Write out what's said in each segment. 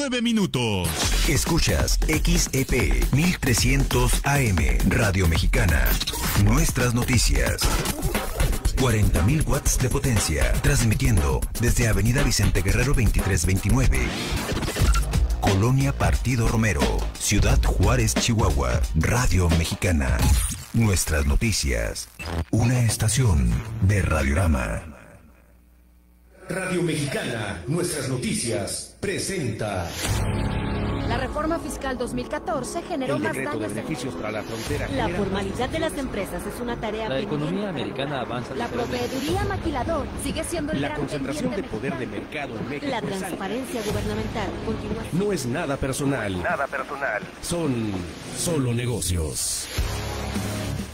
9 minutos. Escuchas XEP 1300 AM Radio Mexicana. Nuestras noticias. 40.000 watts de potencia, transmitiendo desde Avenida Vicente Guerrero 2329. Colonia Partido Romero, Ciudad Juárez, Chihuahua, Radio Mexicana. Nuestras noticias. Una estación de Radiorama. Radio Mexicana, nuestras noticias, presenta. La reforma fiscal 2014 generó El más de daños. en- beneficios para la frontera. La formalidad de las empresas es una tarea La economía americana avanza La proveeduría maquilador sigue siendo el La gran concentración de poder de mercado en México. La transparencia gubernamental continúa No es nada personal. Nada personal. Son solo negocios.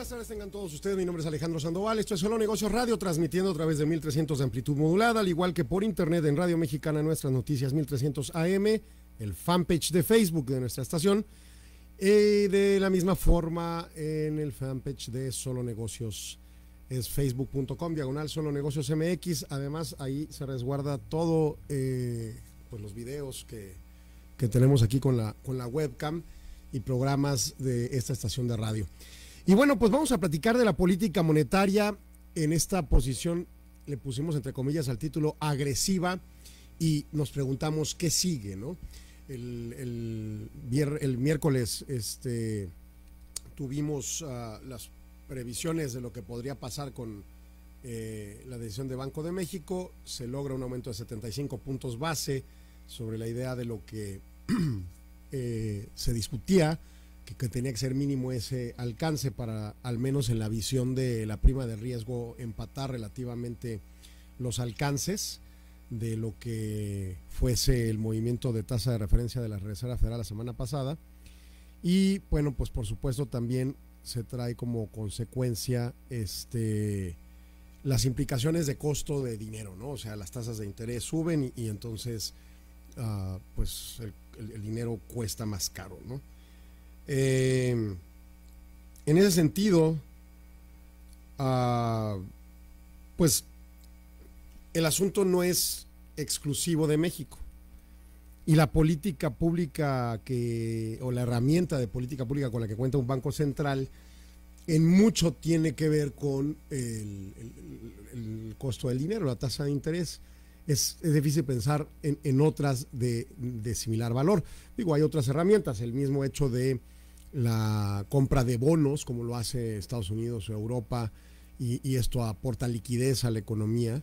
Buenas tardes, tengan todos ustedes. Mi nombre es Alejandro Sandoval. Esto es Solo Negocios Radio, transmitiendo a través de 1300 de amplitud modulada, al igual que por internet en Radio Mexicana, nuestras noticias 1300 AM, el fanpage de Facebook de nuestra estación, y de la misma forma en el fanpage de Solo Negocios. Es facebook.com, diagonal Solo Negocios MX. Además, ahí se resguarda todo, eh, pues los videos que, que tenemos aquí con la, con la webcam y programas de esta estación de radio. Y bueno, pues vamos a platicar de la política monetaria. En esta posición le pusimos entre comillas al título agresiva y nos preguntamos qué sigue, ¿no? El, el, miércoles este, tuvimos ah, las previsiones de lo que podría pasar con eh, la decisión de Banco de México. Se logra un aumento de 75 puntos base sobre la idea de lo que eh, se discutía, que, que tenía que ser mínimo ese alcance para, al menos en la visión de la prima de riesgo, empatar relativamente los alcances de lo que fuese el movimiento de tasa de referencia de la Reserva Federal la semana pasada. Y bueno, pues por supuesto también se trae como consecuencia este las implicaciones de costo de dinero, ¿no? O sea, las tasas de interés suben y, entonces ah, pues el dinero cuesta más caro, ¿no? Eh, en ese sentido, ah, pues el asunto no es exclusivo de México. Y la política pública que, o la herramienta de política pública con la que cuenta un banco central, en mucho tiene que ver con el, el- costo del dinero, la tasa de interés. Es, es difícil pensar en, en otras de, de similar valor. Digo, hay otras herramientas, el mismo hecho de la compra de bonos, como lo hace Estados Unidos o Europa, y, esto aporta liquidez a la economía.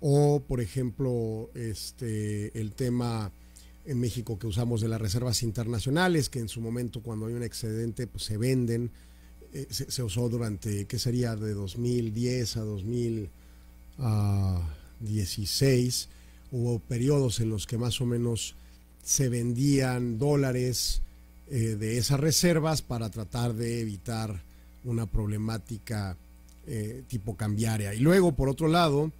O, por ejemplo, este, el tema en México que usamos de las reservas internacionales, que en su momento cuando hay un excedente pues, se venden. Eh, se, se usó durante, ¿qué sería? De 2010 a 2016. Hubo periodos en los que más o menos se vendían dólares eh, de esas reservas para tratar de evitar una problemática eh, tipo cambiaria. Y luego, por otro lado,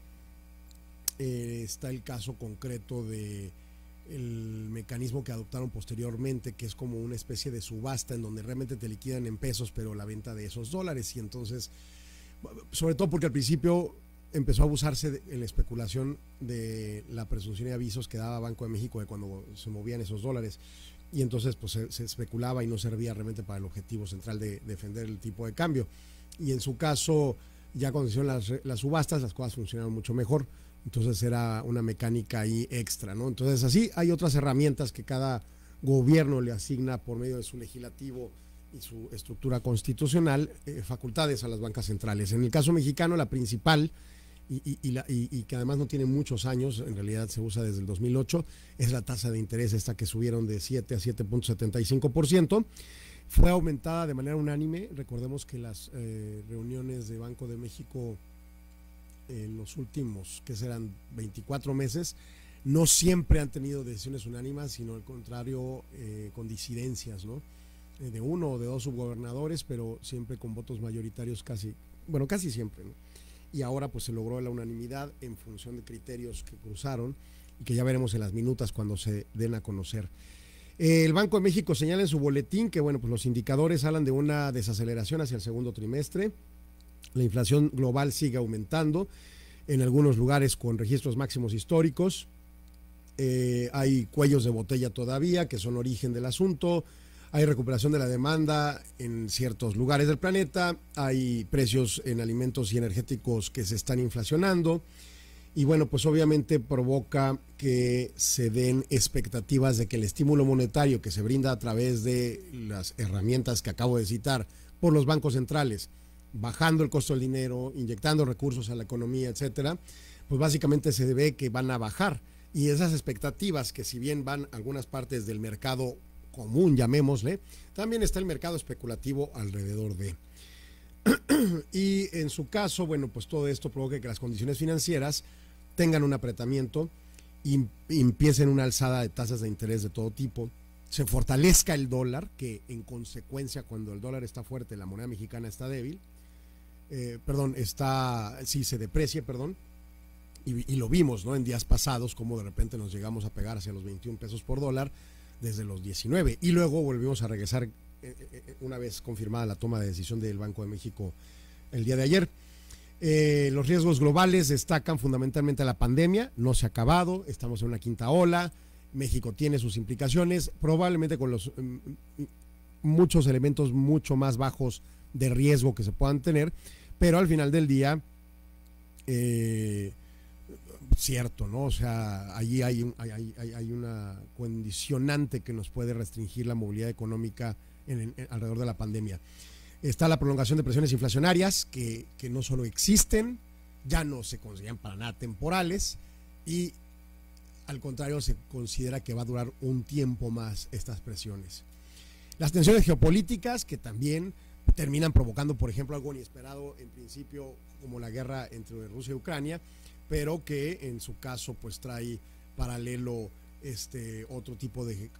eh, está el caso concreto de el mecanismo que adoptaron posteriormente, que es como una especie de subasta en donde realmente te liquidan en pesos, pero la venta de esos dólares. Y entonces, sobre todo porque al principio empezó a abusarse de- en la especulación de la presunción y avisos que daba Banco de México de cuando se movían esos dólares. Y entonces pues se, se especulaba y no servía realmente para el objetivo central de defender el tipo de cambio. Y en su caso, ya cuando hicieron las, las subastas, las cosas funcionaron mucho mejor. Entonces era una mecánica ahí extra, ¿no? Entonces así hay otras herramientas que cada gobierno le asigna por medio de su legislativo y su estructura constitucional eh, facultades a las bancas centrales. En el caso mexicano, la principal y, y- y la- y- que además no tiene muchos años, en realidad se usa desde el 2008, es la tasa de interés esta que subieron de 7 a 7.75%. Fue aumentada de manera unánime. Recordemos que las eh, reuniones de Banco de México en los últimos, que serán 24 meses, no siempre han tenido decisiones unánimas, sino al contrario, eh, con disidencias, ¿no? Eh, de uno o de dos subgobernadores, pero siempre con votos mayoritarios casi, bueno, casi siempre, ¿no? Y ahora pues se logró la unanimidad en función de criterios que cruzaron y que ya veremos en las minutas cuando se den a conocer. El Banco de México señala en su boletín que bueno, pues los indicadores hablan de una desaceleración hacia el segundo trimestre. La inflación global sigue aumentando, en algunos lugares con registros máximos históricos. Eh, hay cuellos de botella todavía que son origen del asunto. Hay recuperación de la demanda en ciertos lugares del planeta. Hay precios en alimentos y energéticos que se están inflacionando y bueno, pues obviamente provoca que se den expectativas de que el estímulo monetario que se brinda a través de las herramientas que acabo de citar por los bancos centrales, bajando el costo del dinero, inyectando recursos a la economía, etcétera, pues básicamente se ve que van a bajar. Y esas expectativas que si bien van algunas partes del mercado común, llamémosle, también está el mercado especulativo alrededor de. y en su caso, bueno, pues todo esto provoca que las condiciones financieras tengan un apretamiento, y empiecen una alzada de tasas de interés de todo tipo, se fortalezca el dólar, que en consecuencia cuando el dólar está fuerte, la moneda mexicana está débil, eh, perdón, está, sí, se deprecie, perdón, y, lo vimos, ¿no? En días pasados, como de repente nos llegamos a pegar hacia los 21 pesos por dólar desde los 19, y luego volvimos a regresar eh, eh, una vez confirmada la toma de decisión del Banco de México el día de ayer. Eh, los riesgos globales destacan fundamentalmente la pandemia, no se ha acabado, estamos en una quinta ola, México tiene sus implicaciones, probablemente con los mm, mm, muchos elementos mucho más bajos de riesgo que se puedan tener, pero al final del día, eh, cierto, ¿no? O sea, allí hay, hay, hay, una condicionante que nos puede restringir la movilidad económica alrededor de la pandemia. Está la prolongación de presiones inflacionarias que, no solo existen, ya no se consideran para nada temporales y al contrario se considera que va a durar un tiempo más estas presiones. Las tensiones geopolíticas que también terminan provocando, por ejemplo, algo inesperado en principio como la guerra entre Rusia y Ucrania, pero que en su caso pues trae paralelo este otro tipo de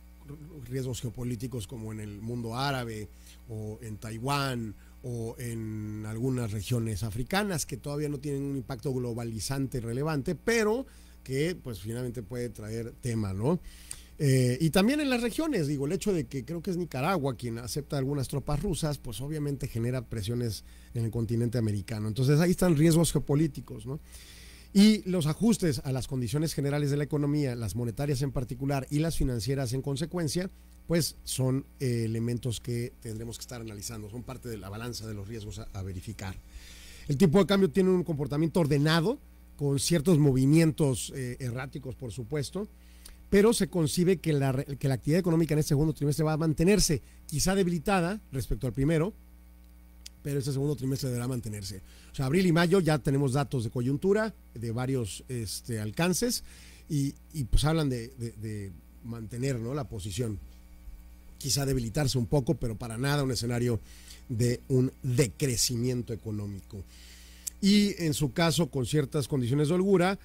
riesgos geopolíticos como en el mundo árabe o en Taiwán o en algunas regiones africanas que todavía no tienen un impacto globalizante relevante, pero que pues finalmente puede traer tema, ¿no? Eh, y también en las regiones, digo, el hecho de que creo que es Nicaragua quien acepta algunas tropas rusas, pues obviamente genera presiones en el continente americano. Entonces ahí están riesgos geopolíticos, ¿no? Y los ajustes a las condiciones generales de la economía, las monetarias en particular y las financieras en consecuencia, pues son eh, elementos que tendremos que estar analizando, son parte de la balanza de los riesgos a, verificar. El tipo de cambio tiene un comportamiento ordenado, con ciertos movimientos eh, erráticos, por supuesto, pero se concibe que la, que la actividad económica en este segundo trimestre va a mantenerse, quizá debilitada respecto al primero, pero este segundo trimestre deberá mantenerse. O sea, abril y mayo ya tenemos datos de coyuntura de varios este, alcances y, pues hablan de, mantener ¿no? la posición. Quizá debilitarse un poco, pero para nada un escenario de un decrecimiento económico. Y en su caso, con ciertas condiciones de holgura,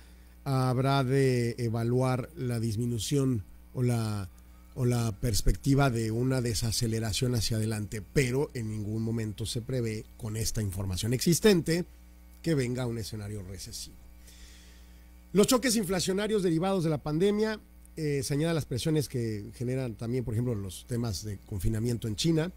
habrá de evaluar la disminución o la o la perspectiva de una desaceleración hacia adelante, pero en ningún momento se prevé con esta información existente que venga un escenario recesivo. Los choques inflacionarios derivados de la pandemia eh, se añaden las presiones que generan también, por ejemplo, los temas de confinamiento en China.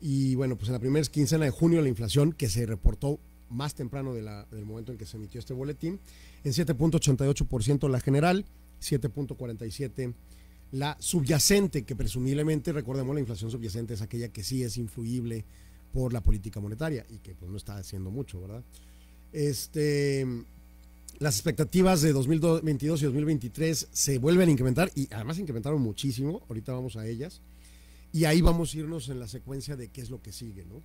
Y bueno, pues en la primera quincena de junio la inflación que se reportó más temprano del momento en que se emitió este boletín, en 7.88% la general, 7.47% la subyacente, que presumiblemente, recordemos, la inflación subyacente es aquella que sí es influible por la política monetaria y que pues no está haciendo mucho, ¿verdad? Este, las expectativas de 2022 y 2023 se vuelven a incrementar y además incrementaron muchísimo, ahorita vamos a ellas, y ahí vamos a irnos en la secuencia de qué es lo que sigue, ¿no?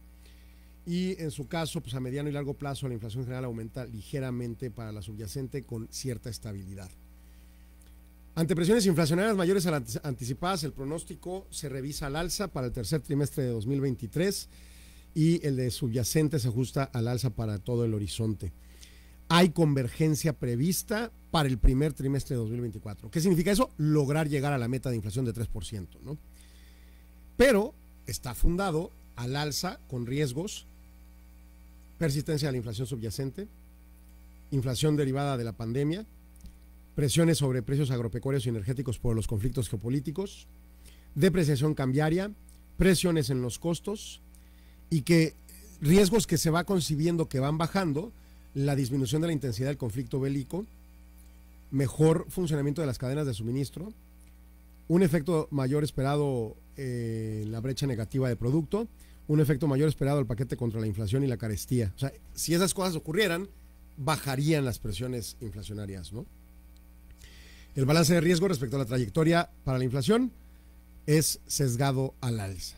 Y en su caso, pues a mediano y largo plazo la inflación general aumenta ligeramente para la subyacente con cierta estabilidad. Ante presiones inflacionarias mayores a las anticipadas, el pronóstico se revisa al alza para el tercer trimestre de 2023 y el de subyacente se ajusta al alza para todo el horizonte. hay convergencia prevista para el primer trimestre de 2024. ¿Qué significa eso? Lograr llegar a la meta de inflación de 3%, ¿no? Pero está fundado al alza con riesgos, persistencia de la inflación subyacente, inflación derivada de la pandemia, presiones sobre precios agropecuarios y energéticos por los conflictos geopolíticos, depreciación cambiaria, presiones en los costos y que riesgos que se va concibiendo que van bajando, la disminución de la intensidad del conflicto bélico, mejor funcionamiento de las cadenas de suministro, un efecto mayor esperado eh, en la brecha negativa de producto, un efecto mayor esperado el paquete contra la inflación y la carestía. O sea, si esas cosas ocurrieran, bajarían las presiones inflacionarias, ¿no? El balance de riesgo respecto a la trayectoria para la inflación es sesgado al alza.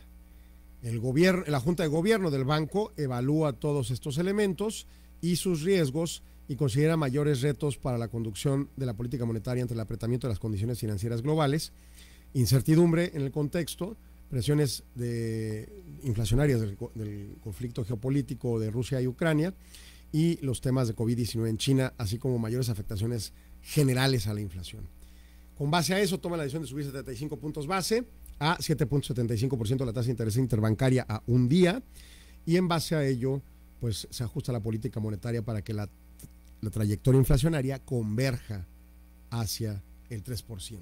El gobierno, la Junta de Gobierno del banco evalúa todos estos elementos y sus riesgos y considera mayores retos para la conducción de la política monetaria ante el apretamiento de las condiciones financieras globales, incertidumbre en el contexto, presiones inflacionarias del, del conflicto geopolítico de Rusia y Ucrania y los temas de COVID-19 en China, así como mayores afectaciones generales a la inflación. Con base a eso, toma la decisión de subir 75 puntos base a 7.75% la tasa de interés interbancaria a un día y en base a ello, pues se ajusta la política monetaria para que la, la trayectoria inflacionaria converja hacia el 3%.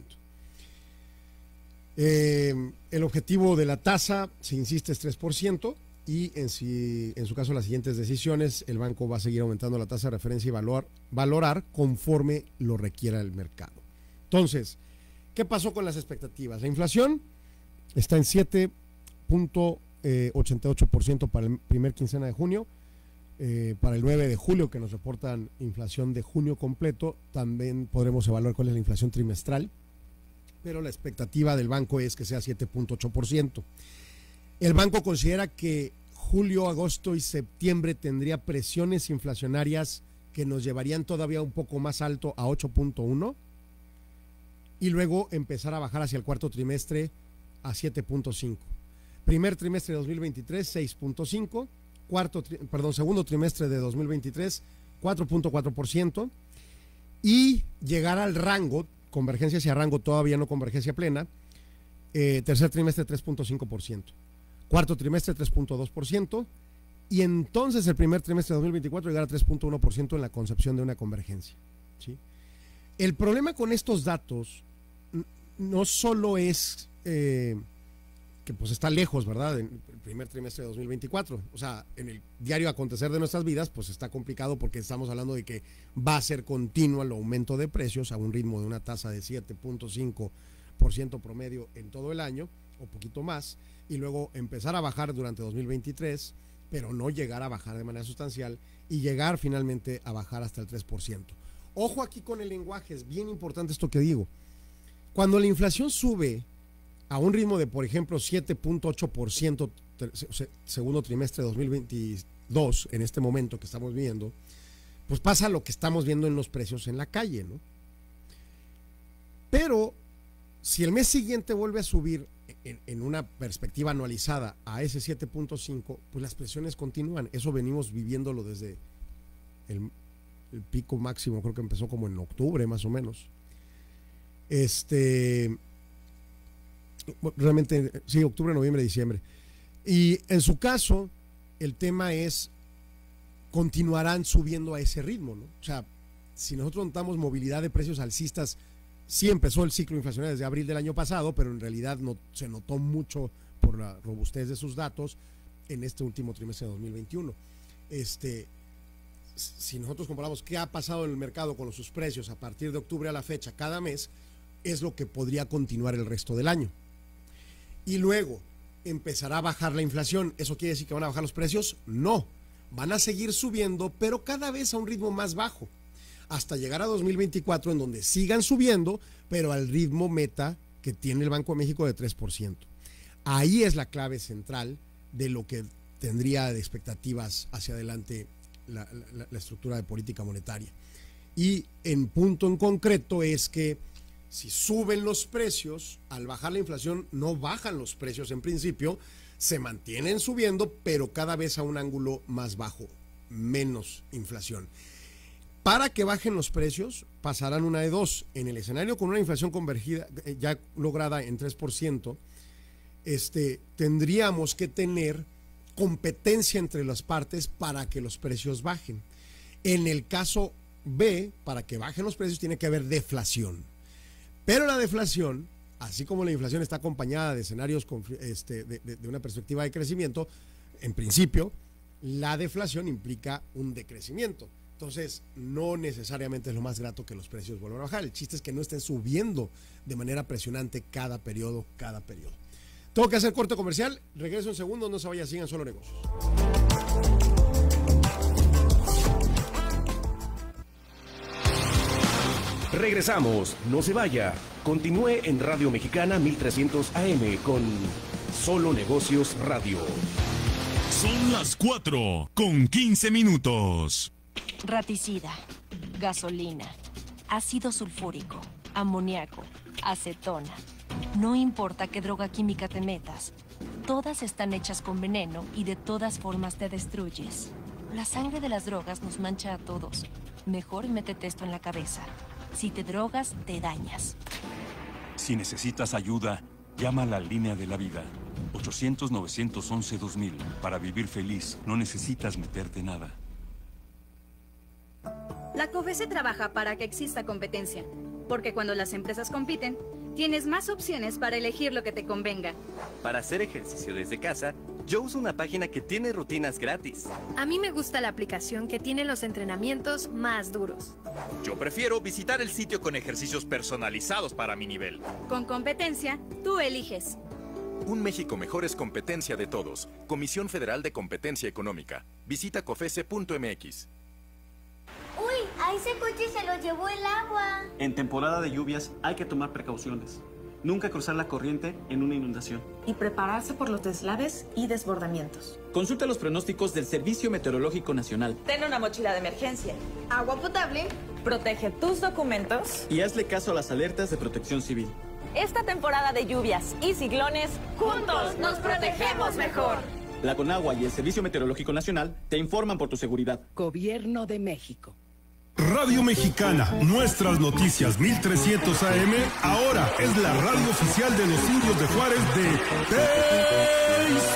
Eh, el objetivo de la tasa, se insiste, es 3% y en, si, en su caso las siguientes decisiones, el banco va a seguir aumentando la tasa de referencia y valor, valorar conforme lo requiera el mercado. Entonces, ¿qué pasó con las expectativas? La inflación está en 7.88% para el primer quincena de junio. Eh, para el 9 de julio, que nos reportan inflación de junio completo, también podremos evaluar cuál es la inflación trimestral, pero la expectativa del banco es que sea 7.8%. El banco considera que julio, agosto y septiembre tendría presiones inflacionarias que nos llevarían todavía un poco más alto a 8.1 y luego empezar a bajar hacia el cuarto trimestre a 7.5. Primer trimestre de 2023 6.5, cuarto perdón, segundo trimestre de 2023 4.4% y llegar al rango, convergencia hacia rango todavía no convergencia plena, eh, tercer trimestre 3.5% cuarto trimestre 3.2% y entonces el primer trimestre de 2024 llegar a 3.1% en la concepción de una convergencia. ¿sí? El problema con estos datos no solo es eh, que pues está lejos, ¿verdad? En el primer trimestre de 2024. O sea, en el diario acontecer de nuestras vidas, pues está complicado porque estamos hablando de que va a ser continuo el aumento de precios a un ritmo de una tasa de 7.5% promedio en todo el año, o poquito más y luego empezar a bajar durante 2023, pero no llegar a bajar de manera sustancial y llegar finalmente a bajar hasta el 3%. Ojo aquí con el lenguaje, es bien importante esto que digo. Cuando la inflación sube a un ritmo de, por ejemplo, 7.8% segundo trimestre de 2022, en este momento que estamos viendo, pues pasa lo que estamos viendo en los precios en la calle, ¿no? Pero si el mes siguiente vuelve a subir en, una perspectiva anualizada a ese 7.5, pues las presiones continúan. Eso venimos viviéndolo desde el, pico máximo, creo que empezó como en octubre más o menos. Este, realmente, sí, octubre, noviembre, diciembre. Y en su caso, el tema es, continuarán subiendo a ese ritmo, ¿no? O sea, si nosotros notamos movilidad de precios alcistas sí empezó el ciclo inflacionario desde abril del año pasado, pero en realidad no, se notó mucho por la robustez de sus datos en este último trimestre de 2021. Este, si nosotros comparamos qué ha pasado en el mercado con sus precios a partir de octubre a la fecha cada mes, es lo que podría continuar el resto del año. Y luego empezará a bajar la inflación. ¿Eso quiere decir que van a bajar los precios? No, van a seguir subiendo, pero cada vez a un ritmo más bajo hasta llegar a 2024 en donde sigan subiendo, pero al ritmo meta que tiene el Banco de México de 3%. Ahí es la clave central de lo que tendría de expectativas hacia adelante la, estructura de política monetaria. Y en punto en concreto es que si suben los precios, al bajar la inflación no bajan los precios en principio, se mantienen subiendo, pero cada vez a un ángulo más bajo, menos inflación. Para que bajen los precios, pasarán una de dos. En el escenario con una inflación convergida, eh, ya lograda en 3%, este, tendríamos que tener competencia entre las partes para que los precios bajen. En el caso B, para que bajen los precios, tiene que haber deflación. Pero la deflación, así como la inflación está acompañada de escenarios este, de una perspectiva de crecimiento, en principio, la deflación implica un decrecimiento. Entonces, no necesariamente es lo más grato que los precios vuelvan a bajar. El chiste es que no estén subiendo de manera presionante cada periodo, cada periodo. Tengo que hacer corte comercial. Regreso un segundo, no se vaya, sigan solo negocios. Regresamos, no se vaya. Continúe en Radio Mexicana 1300 AM con Solo Negocios Radio. Son las 4 con 15 minutos. Raticida, gasolina, ácido sulfúrico, amoníaco, acetona. No importa qué droga química te metas, todas están hechas con veneno y de todas formas te destruyes. La sangre de las drogas nos mancha a todos. Mejor métete esto en la cabeza. Si te drogas, te dañas. Si necesitas ayuda, llama a la línea de la vida. 800-911-2000. Para vivir feliz, no necesitas meterte nada. La COFESE trabaja para que exista competencia, porque cuando las empresas compiten, tienes más opciones para elegir lo que te convenga. Para hacer ejercicio desde casa, yo uso una página que tiene rutinas gratis. A mí me gusta la aplicación que tiene los entrenamientos más duros. Yo prefiero visitar el sitio con ejercicios personalizados para mi nivel. Con competencia, tú eliges. Un México mejor es competencia de todos. Comisión Federal de Competencia Económica. Visita cofese.mx. A ese coche se lo llevó el agua. En temporada de lluvias hay que tomar precauciones. Nunca cruzar la corriente en una inundación. Y prepararse por los deslaves y desbordamientos. Consulta los pronósticos del Servicio Meteorológico Nacional. Ten una mochila de emergencia. Agua potable. Protege tus documentos. Y hazle caso a las alertas de protección civil. Esta temporada de lluvias y ciclones, juntos nos protegemos mejor. La Conagua y el Servicio Meteorológico Nacional te informan por tu seguridad. Gobierno de México. Radio Mexicana, nuestras noticias 1300 AM, ahora es la radio oficial de los indios de Juárez de Béisbol.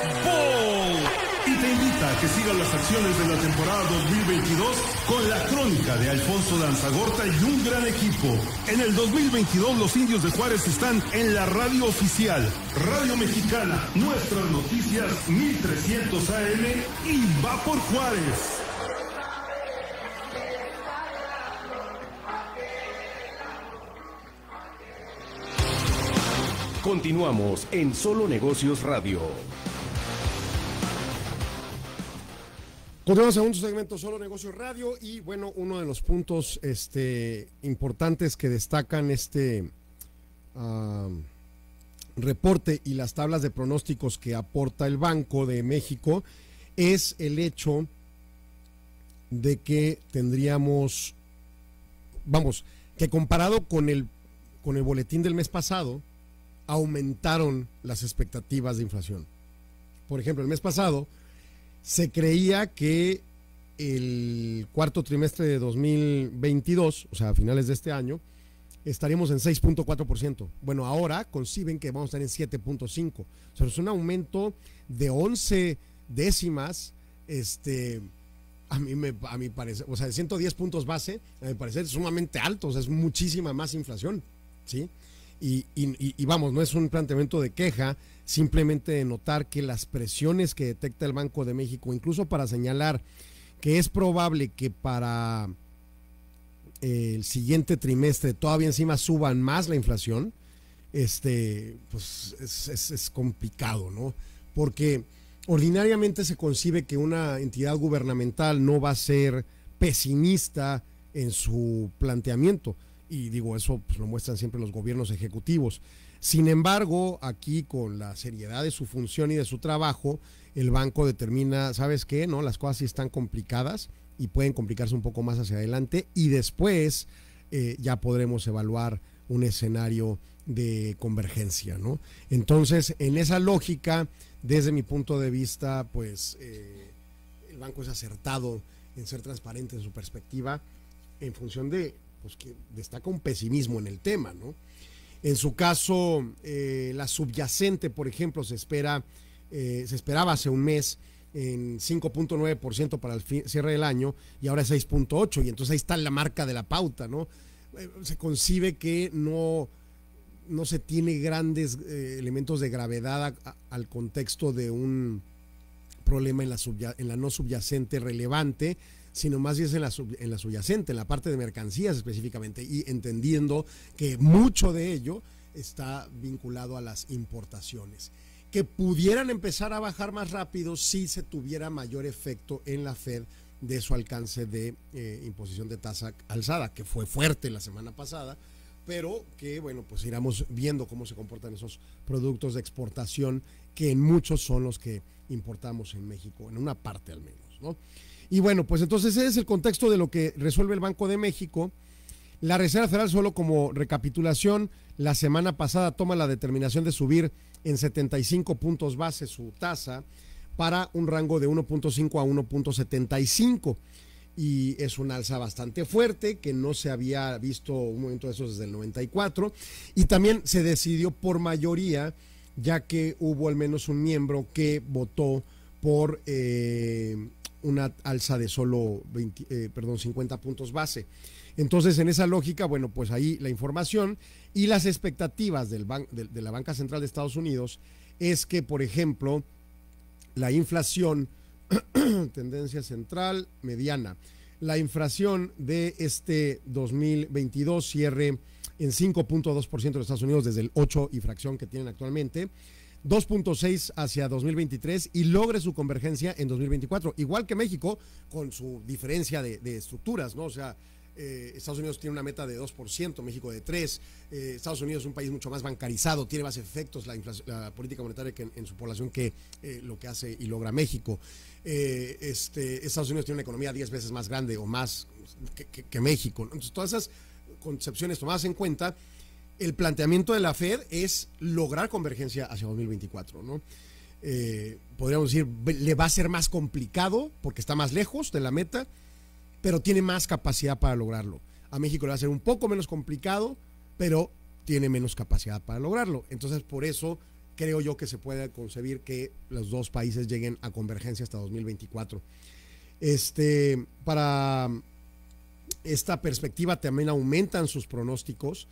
Y te invita a que sigas las acciones de la temporada 2022 con la crónica de Alfonso Danzagorta y un gran equipo. En el 2022 los indios de Juárez están en la radio oficial, Radio Mexicana, nuestras noticias 1300 AM y va por Juárez. Continuamos en Solo Negocios Radio. Continuamos en un segmento Solo Negocios Radio y bueno, uno de los puntos este, importantes que destacan este reporte y las tablas de pronósticos que aporta el Banco de México es el hecho de que tendríamos, vamos, que comparado con el, con el boletín del mes pasado, aumentaron las expectativas de inflación. Por ejemplo, el mes pasado se creía que el cuarto trimestre de 2022, o sea, a finales de este año, estaríamos en 6.4%. Bueno, ahora conciben que vamos a estar en 7.5%. O sea, es un aumento de 11 décimas, este, a mí me a mí parece, o sea, de 110 puntos base, a mi parecer sumamente alto, o sea, es muchísima más inflación, ¿sí? Y, vamos, no es un planteamiento de queja, simplemente de notar que las presiones que detecta el Banco de México, incluso para señalar que es probable que para eh, el siguiente trimestre todavía encima suban más la inflación, este, pues es, es complicado, ¿no? Porque ordinariamente se concibe que una entidad gubernamental no va a ser pesimista en su planteamiento y digo, eso pues, lo muestran siempre los gobiernos ejecutivos. Sin embargo, aquí con la seriedad de su función y de su trabajo, el banco determina, ¿sabes qué? No, las cosas sí están complicadas y pueden complicarse un poco más hacia adelante y después eh, ya podremos evaluar un escenario de convergencia, ¿no? Entonces, en esa lógica, desde mi punto de vista, pues eh, el banco es acertado en ser transparente en su perspectiva en función de pues, que destaca un pesimismo en el tema, ¿no? En su caso, eh, la subyacente, por ejemplo, se espera, eh, se esperaba hace un mes en 5.9% para el cierre del año y ahora es 6.8% y entonces ahí está la marca de la pauta, ¿no? Eh, se concibe que no, no se tiene grandes elementos de gravedad al contexto de un problema en la, en la no subyacente relevante, sino más bien en la, en la subyacente, en la parte de mercancías específicamente, y entendiendo que mucho de ello está vinculado a las importaciones, que pudieran empezar a bajar más rápido si se tuviera mayor efecto en la Fed de su alcance de eh, imposición de tasa alzada, que fue fuerte la semana pasada, pero que, bueno, pues iremos viendo cómo se comportan esos productos de exportación, que en muchos son los que importamos en México, en una parte al menos, ¿no? Y bueno, pues entonces ese es el contexto de lo que resuelve el Banco de México. La Reserva Federal, solo como recapitulación, la semana pasada toma la determinación de subir en 75 puntos base su tasa para un rango de 1.5 a 1.75 y es un alza bastante fuerte que no se había visto un momento de esos desde el 94 y también se decidió por mayoría ya que hubo al menos un miembro que votó por eh, una alza de solo 20, eh, perdón, 50 puntos base. Entonces, en esa lógica, bueno, pues ahí la información y las expectativas del de, la Banca Central de Estados Unidos es que, por ejemplo, la inflación, tendencia central, mediana, la inflación de este 2022 cierre en 5.2% de Estados Unidos desde el 8 y fracción que tienen actualmente 2.6 hacia 2023 y logre su convergencia en 2024, igual que México, con su diferencia de, estructuras, ¿no? O sea, eh, Estados Unidos tiene una meta de 2%, México de 3%, eh, Estados Unidos es un país mucho más bancarizado, tiene más efectos la, la política monetaria en, su población que eh, lo que hace y logra México. este, Estados Unidos tiene una economía 10 veces más grande o más que México. Entonces, todas esas concepciones tomadas en cuenta el planteamiento de la Fed es lograr convergencia hacia 2024, ¿no? Eh, podríamos decir, le va a ser más complicado porque está más lejos de la meta, pero tiene más capacidad para lograrlo. A México le va a ser un poco menos complicado, pero tiene menos capacidad para lograrlo. Entonces, por eso creo yo que se puede concebir que los dos países lleguen a convergencia hasta 2024. Este, para esta perspectiva también aumentan sus pronósticos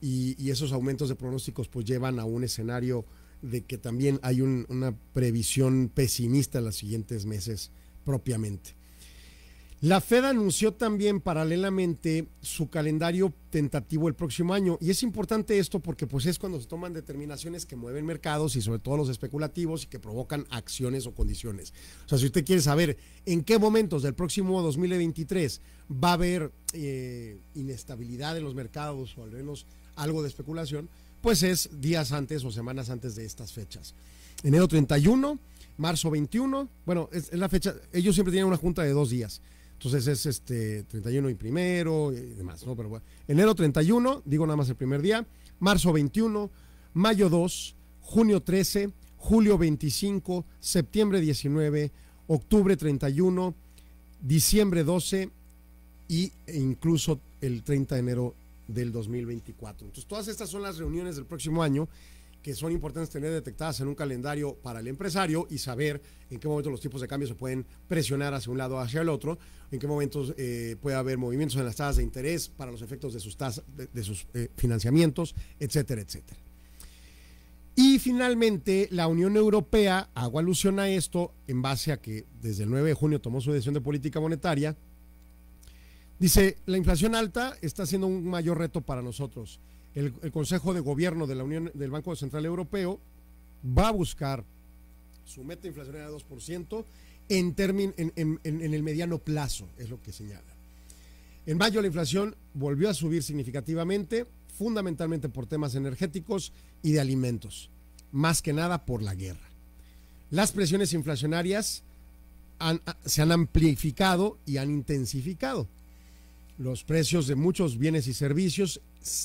y, esos aumentos de pronósticos pues llevan a un escenario de que también hay una previsión pesimista en los siguientes meses propiamente. La Fed anunció también paralelamente su calendario tentativo el próximo año y es importante esto porque pues es cuando se toman determinaciones que mueven mercados y sobre todo los especulativos y que provocan acciones o condiciones. O sea, si usted quiere saber en qué momentos del próximo 2023 va a haber eh, inestabilidad en los mercados o al menos algo de especulación, pues es días antes o semanas antes de estas fechas. Enero 31, marzo 21, bueno, es, la fecha, ellos siempre tienen una junta de dos días. Entonces es este 31 y primero y demás, ¿no? Enero 31, digo nada más el primer día, marzo 21, mayo 2, junio 13, julio 25, septiembre 19, octubre 31, diciembre 12 y, e incluso el 30 de enero del 2024. Entonces, todas estas son las reuniones del próximo año que son importantes tener detectadas en un calendario para el empresario y saber en qué momento los tipos de cambio se pueden presionar hacia un lado o hacia el otro, en qué momentos eh, puede haber movimientos en las tasas de interés para los efectos de sus, tasas, de, sus eh, financiamientos, etcétera, etcétera. Y finalmente, la Unión Europea hago alusión a esto en base a que desde el 9 de junio tomó su decisión de política monetaria Dice, la inflación alta está siendo un mayor reto para nosotros. El, Consejo de Gobierno de la Unión del Banco Central Europeo va a buscar su meta inflacionaria de 2% en, en, en, el mediano plazo, es lo que señala. En mayo la inflación volvió a subir significativamente, fundamentalmente por temas energéticos y de alimentos, más que nada por la guerra. Las presiones inflacionarias se han amplificado y han intensificado los precios de muchos bienes y servicios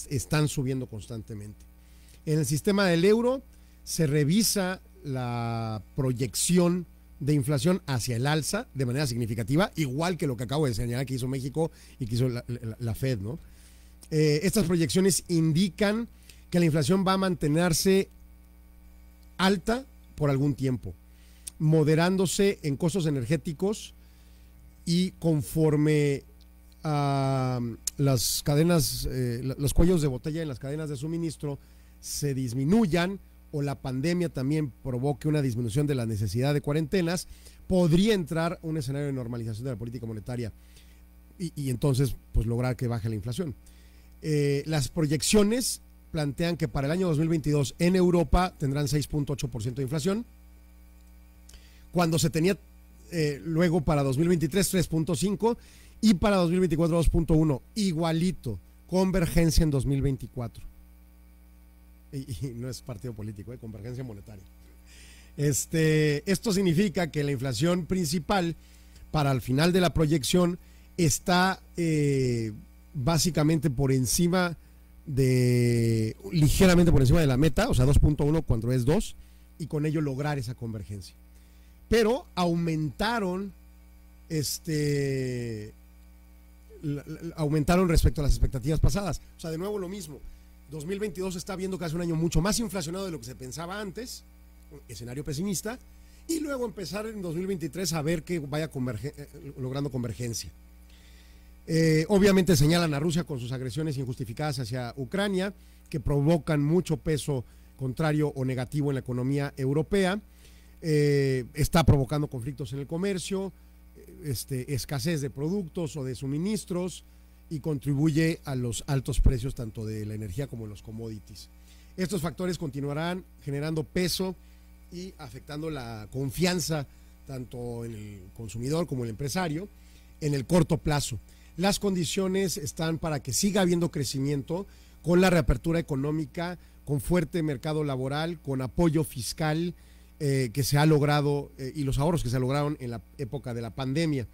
están subiendo constantemente. En el sistema del euro se revisa la proyección de inflación hacia el alza de manera significativa, igual que lo que acabo de señalar que hizo México y que hizo la, Fed, ¿no? Eh, estas proyecciones indican que la inflación va a mantenerse alta por algún tiempo, moderándose en costos energéticos y conforme las cadenas, eh, los cuellos de botella en las cadenas de suministro se disminuyan, o la pandemia también provoque una disminución de la necesidad de cuarentenas, podría entrar un escenario de normalización de la política monetaria y, entonces pues lograr que baje la inflación. Eh, las proyecciones plantean que para el año 2022 en Europa tendrán 6.8% de inflación, cuando se tenía eh, luego para 2023 3.5 y para 2024 2.1, igualito, convergencia en 2024 y, no es partido político, ¿eh? convergencia monetaria. Este, esto significa que la inflación principal para el final de la proyección está eh, básicamente por encima de, ligeramente por encima de la meta, o sea, 2.1 cuando es 2, y con ello lograr esa convergencia. Pero aumentaron, este, aumentaron respecto a las expectativas pasadas. O sea, de nuevo lo mismo 2022 está viendo hace un año mucho más inflacionado de lo que se pensaba antes, escenario pesimista, y luego empezar en 2023 a ver que vaya eh, logrando convergencia. Eh, obviamente señalan a Rusia con sus agresiones injustificadas hacia Ucrania, que provocan mucho peso contrario o negativo en la economía europea. Eh, está provocando conflictos en el comercio, este, escasez de productos o de suministros, y contribuye a los altos precios tanto de la energía como de los commodities. Estos factores continuarán generando peso y afectando la confianza tanto en el consumidor como en el empresario en el corto plazo. Las condiciones están para que siga habiendo crecimiento con la reapertura económica, con fuerte mercado laboral, con apoyo fiscal eh, que se ha logrado eh, y los ahorros que se lograron en la época de la pandemia.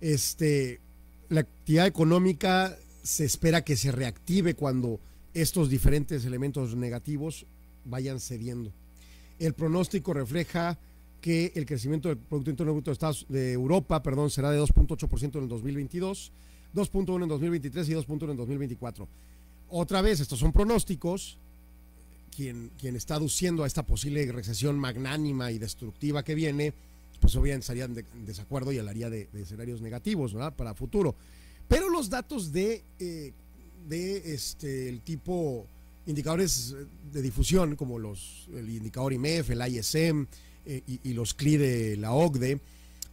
Este, la actividad económica se espera que se reactive cuando estos diferentes elementos negativos vayan cediendo. El pronóstico refleja que el crecimiento del Producto Interno Bruto de, Estados, de Europa perdón, será de 2.8% en el 2022, 2.1 en 2023 y 2.1 en 2024. Otra vez, estos son pronósticos. Quien, quien está aduciendo a esta posible recesión magnánima y destructiva que viene, pues obviamente estarían en desacuerdo y hablaría de, escenarios negativos, ¿verdad? Para futuro. Pero los datos de, eh, de este, el tipo indicadores de difusión, como los, el indicador IMEF, el ISM eh, y, los CLI de la OCDE,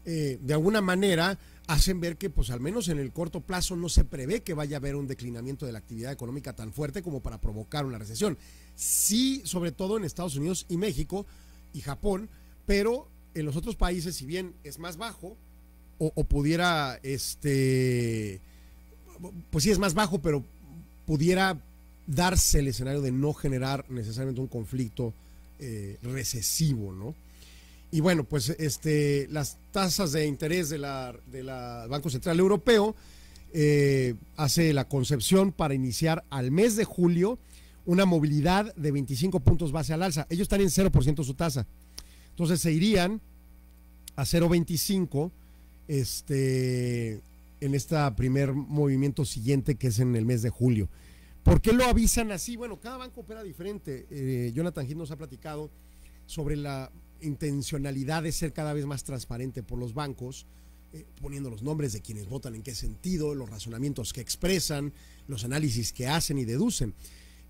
eh, de alguna manera hacen ver que pues al menos en el corto plazo no se prevé que vaya a haber un declinamiento de la actividad económica tan fuerte como para provocar una recesión. Sí, sobre todo en Estados Unidos y México y Japón, pero en los otros países, si bien es más bajo, o, pudiera, este, pues sí es más bajo, pero pudiera darse el escenario de no generar necesariamente un conflicto eh, recesivo, ¿no? Y bueno, pues este, las tasas de interés de la, de la Banco Central Europeo eh, hace la concepción para iniciar al mes de julio una movilidad de 25 puntos base al alza. Ellos están en 0% su tasa. Entonces se irían a 0.25 este, en este primer movimiento siguiente que es en el mes de julio. ¿Por qué lo avisan así? Bueno, cada banco opera diferente. Eh, Jonathan Gil nos ha platicado sobre la intencionalidad de ser cada vez más transparente por los bancos, eh, poniendo los nombres de quienes votan en qué sentido, los razonamientos que expresan, los análisis que hacen y deducen.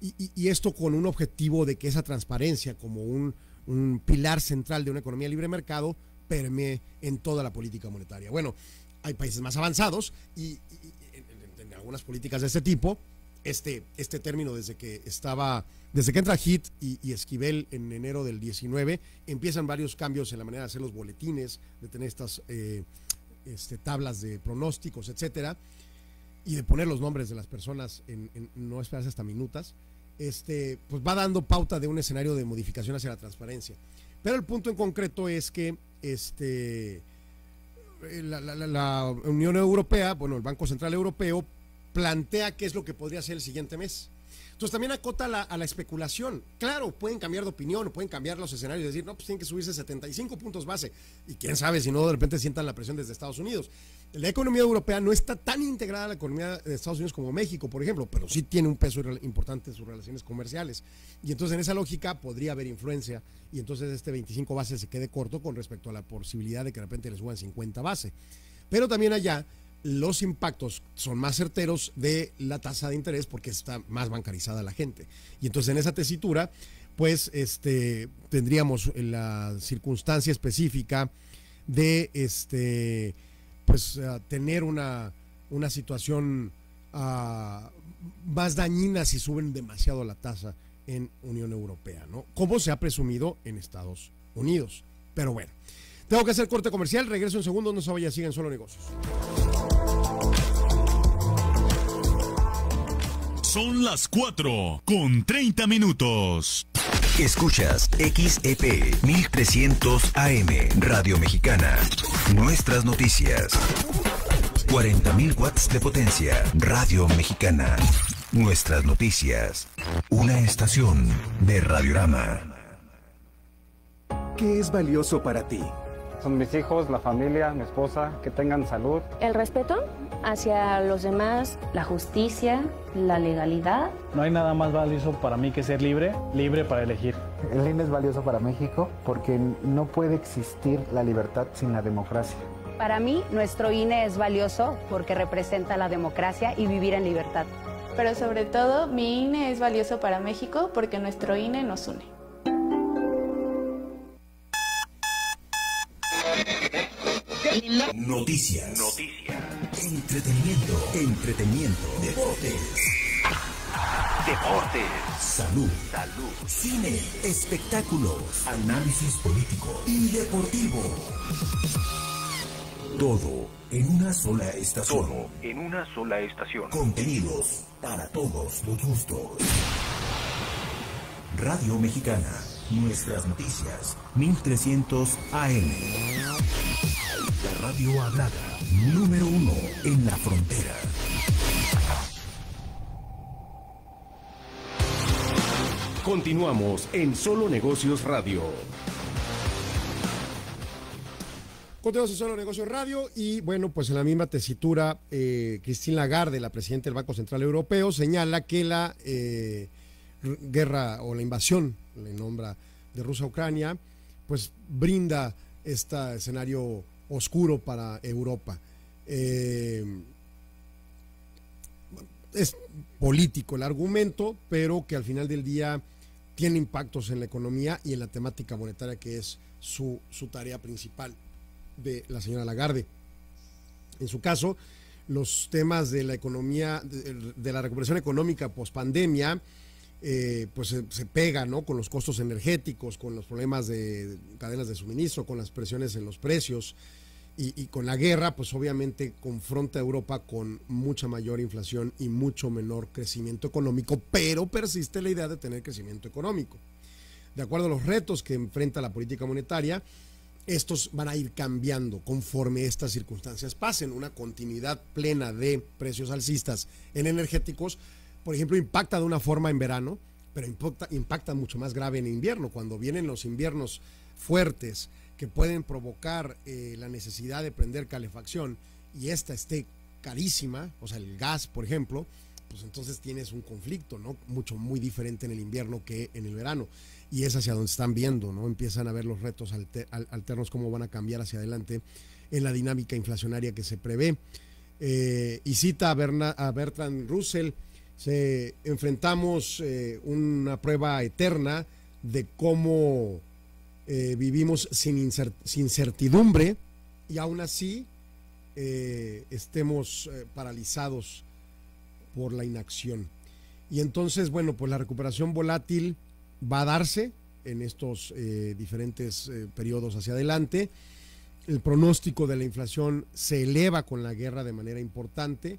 y esto con un objetivo de que esa transparencia como un, un pilar central de una economía libre mercado permee en toda la política monetaria. Bueno, hay países más avanzados y, en, algunas políticas de este tipo, este, este término desde que estaba, desde que entra HIT y, Esquivel en enero del 19, empiezan varios cambios en la manera de hacer los boletines, de tener estas eh, este, tablas de pronósticos, etcétera, y de poner los nombres de las personas en, no esperarse hasta minutas este, pues va dando pauta de un escenario de modificación hacia la transparencia. Pero el punto en concreto es que este, la, Unión Europea, bueno, el Banco Central Europeo, plantea qué es lo que podría ser el siguiente mes. Entonces también acota a la especulación. Claro, pueden cambiar de opinión, pueden cambiar los escenarios decir, no, pues tienen que subirse 75 puntos base. Y quién sabe si no de repente sientan la presión desde Estados Unidos. La economía europea no está tan integrada a la economía de Estados Unidos como México, por ejemplo, pero sí tiene un peso importante en sus relaciones comerciales. Y entonces en esa lógica podría haber influencia y entonces este 25 base se quede corto con respecto a la posibilidad de que de repente les suban 50 base. Pero también allá los impactos son más certeros de la tasa de interés porque está más bancarizada la gente. Y entonces en esa tesitura, pues este, tendríamos la circunstancia específica de este, pues, tener una, una situación uh, más dañina si suben demasiado la tasa en Unión Europea, ¿no? Como se ha presumido en Estados Unidos. Pero bueno, tengo que hacer corte comercial, regreso en segundo, no se vaya, sigan solo negocios. Son las 4 con 30 minutos. Escuchas XEP 1300 AM Radio Mexicana. Nuestras noticias. 40.000 watts de potencia. Radio Mexicana. Nuestras noticias. Una estación de Radiorama. ¿Qué es valioso para ti? Son mis hijos, la familia, mi esposa, que tengan salud. El respeto hacia los demás, la justicia, la legalidad. No hay nada más valioso para mí que ser libre, libre para elegir. El INE es valioso para México porque no puede existir la libertad sin la democracia. Para mí, nuestro INE es valioso porque representa la democracia y vivir en libertad. Pero sobre todo, mi INE es valioso para México porque nuestro INE nos une. Noticias. Noticias. Entretenimiento. Entretenimiento. Deportes. Deportes. Salud. Salud. Cine. Espectáculos. Análisis político y deportivo. Todo en una sola estación. Todo en una sola estación. Contenidos para todos los gustos. Radio Mexicana. Nuestras noticias. 1300 AM. La radio hablada. Número uno en la frontera. Continuamos en Solo Negocios Radio. Continuamos en Solo Negocios Radio y bueno, pues en la misma tesitura, eh, Christine Lagarde, la presidenta del Banco Central Europeo, señala que la eh, guerra o la invasión, le nombra, de Rusia a Ucrania, pues brinda este escenario oscuro para Europa. Eh, es político el argumento, pero que al final del día tiene impactos en la economía y en la temática monetaria, que es su, su tarea principal de la señora Lagarde. En su caso, los temas de la economía, de, de la recuperación económica post pandemia, eh, pues se, pega ¿no? con los costos energéticos, con los problemas de cadenas de suministro, con las presiones en los precios y, con la guerra, pues obviamente confronta a Europa con mucha mayor inflación y mucho menor crecimiento económico, pero persiste la idea de tener crecimiento económico. De acuerdo a los retos que enfrenta la política monetaria, estos van a ir cambiando conforme estas circunstancias pasen. Una continuidad plena de precios alcistas en energéticos por ejemplo, impacta de una forma en verano, pero impacta, impacta mucho más grave en invierno, cuando vienen los inviernos fuertes que pueden provocar eh, la necesidad de prender calefacción y esta esté carísima, o sea, el gas, por ejemplo, pues entonces tienes un conflicto, ¿no? Mucho, muy diferente en el invierno que en el verano. Y es hacia donde están viendo, ¿no? Empiezan a ver los retos alter, alternos, cómo van a cambiar hacia adelante en la dinámica inflacionaria que se prevé. Eh, y cita a Bertrand Russell, se, enfrentamos eh, una prueba eterna de cómo eh, vivimos sin, certidumbre y aún así eh, estemos paralizados por la inacción. Y entonces, bueno, pues la recuperación volátil va a darse en estos diferentes periodos hacia adelante. El pronóstico de la inflación se eleva con la guerra de manera importante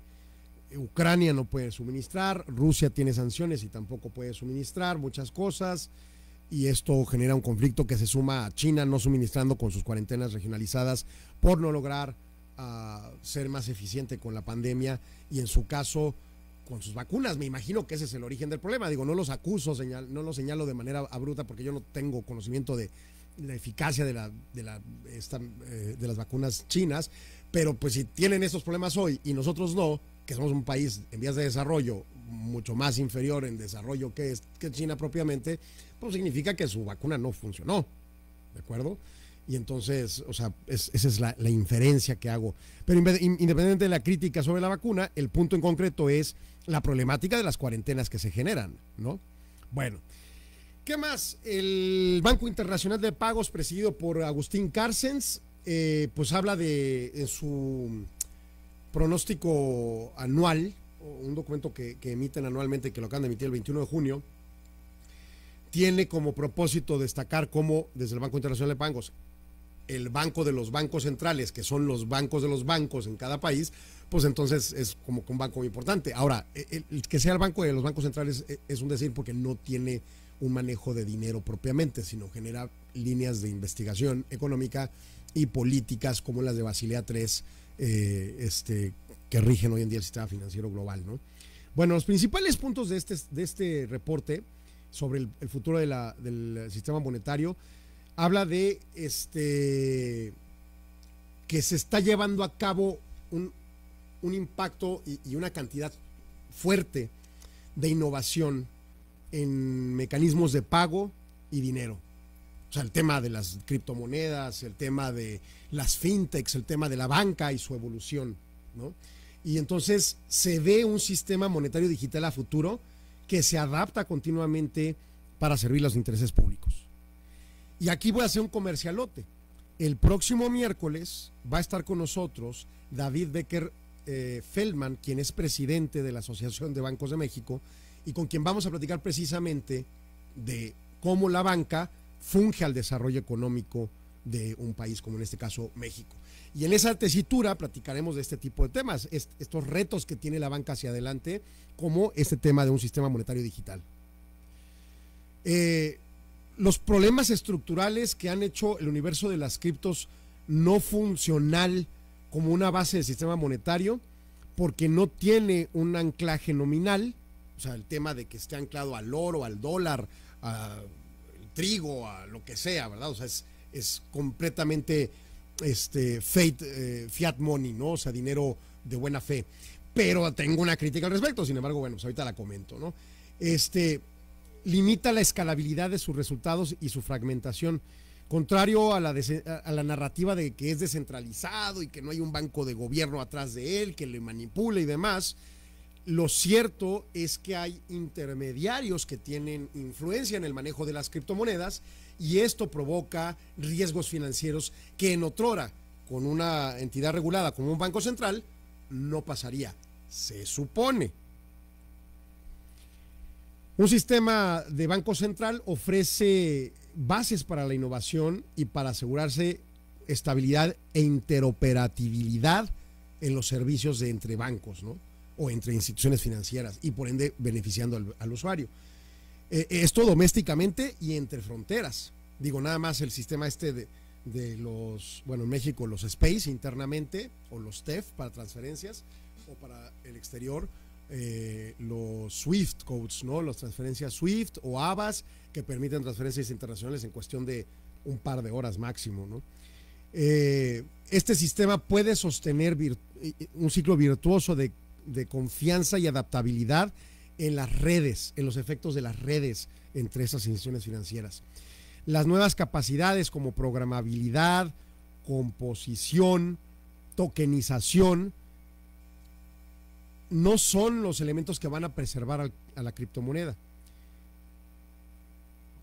Ucrania no puede suministrar, Rusia tiene sanciones y tampoco puede suministrar muchas cosas y esto genera un conflicto que se suma a China no suministrando con sus cuarentenas regionalizadas por no lograr uh, ser más eficiente con la pandemia y en su caso con sus vacunas. Me imagino que ese es el origen del problema. Digo, no los acuso, señal, no los señalo de manera abrupta porque yo no tengo conocimiento de la eficacia de, la, de, la, eh, de las vacunas chinas, pero pues si tienen estos problemas hoy y nosotros no, que somos un país en vías de desarrollo mucho más inferior en desarrollo que, es, que China propiamente, pues significa que su vacuna no funcionó. ¿De acuerdo? Y entonces, o sea, esa es la, inferencia que hago. Pero independientemente de la crítica sobre la vacuna, el punto en concreto es la problemática de las cuarentenas que se generan, ¿no? Bueno, ¿qué más? El Banco Internacional de Pagos, presidido por Agustín Carcens, eh, pues habla de en su pronóstico anual, un documento que, emiten anualmente, que lo acaban de emitir el 21 de junio, tiene como propósito destacar cómo desde el Banco Internacional de Pagos el banco de los bancos centrales, que son los bancos de los bancos en cada país, pues entonces es como un banco muy importante. Ahora, el, que sea el banco de los bancos centrales e, es un decir porque no tiene un manejo de dinero propiamente, sino genera líneas de investigación económica y políticas como las de Basilea III, eh, este, que rigen hoy en día el sistema financiero global. ¿no? Bueno, los principales puntos de este, de este reporte sobre el, futuro del sistema monetario habla de este que se está llevando a cabo un, impacto y, una cantidad fuerte de innovación en mecanismos de pago y dinero. Sea, el tema de las criptomonedas, el tema de las fintechs, el tema de la banca y su evolución, ¿no? Y entonces se ve un sistema monetario digital a futuro que se adapta continuamente para servir los intereses públicos. Y aquí voy a hacer un comercialote. El próximo miércoles va a estar con nosotros David Becker eh, Feldman, quien es presidente de la Asociación de Bancos de México, y con quien vamos a platicar precisamente de cómo la banca funge al desarrollo económico de un país como en este caso México. Y en esa tesitura platicaremos de este tipo de temas, estos retos que tiene la banca hacia adelante, como este tema de un sistema monetario digital. Eh, los problemas estructurales que han hecho el universo de las criptos no funcional como una base del sistema monetario, porque no tiene un anclaje nominal, o sea, el tema de que esté anclado al oro, al dólar, al trigo, a lo que sea, ¿verdad? O sea, es, es completamente este, eh, fiat money, ¿no? O sea, dinero de buena fe. Pero tengo una crítica al respecto, sin embargo, bueno, pues ahorita la comento, ¿no? Este, limita la escalabilidad de sus resultados y su fragmentación. Contrario a la, a la narrativa de que es descentralizado y que no hay un banco de gobierno atrás de él que le manipula y demás, lo cierto es que hay intermediarios que tienen influencia en el manejo de las criptomonedas y esto provoca riesgos financieros que en otrora, con una entidad regulada como un banco central, no pasaría. Se supone. Un sistema de banco central ofrece bases para la innovación y para asegurarse estabilidad e interoperabilidad en los servicios de entre bancos, ¿no? O entre instituciones financieras y por ende beneficiando al, usuario. Eh, esto domésticamente y entre fronteras. Digo, nada más el sistema este de, de los, bueno, en México los SPACE internamente o los TEF para transferencias o para el exterior eh, los SWIFT codes, ¿no? Las transferencias SWIFT o ABAS que permiten transferencias internacionales en cuestión de un par de horas máximo, ¿no? Eh, este sistema puede sostener un ciclo virtuoso de, de, confianza y adaptabilidad en las redes, en los efectos de las redes entre esas instituciones financieras. Las nuevas capacidades como programabilidad, composición, tokenización, no son los elementos que van a preservar a la criptomoneda.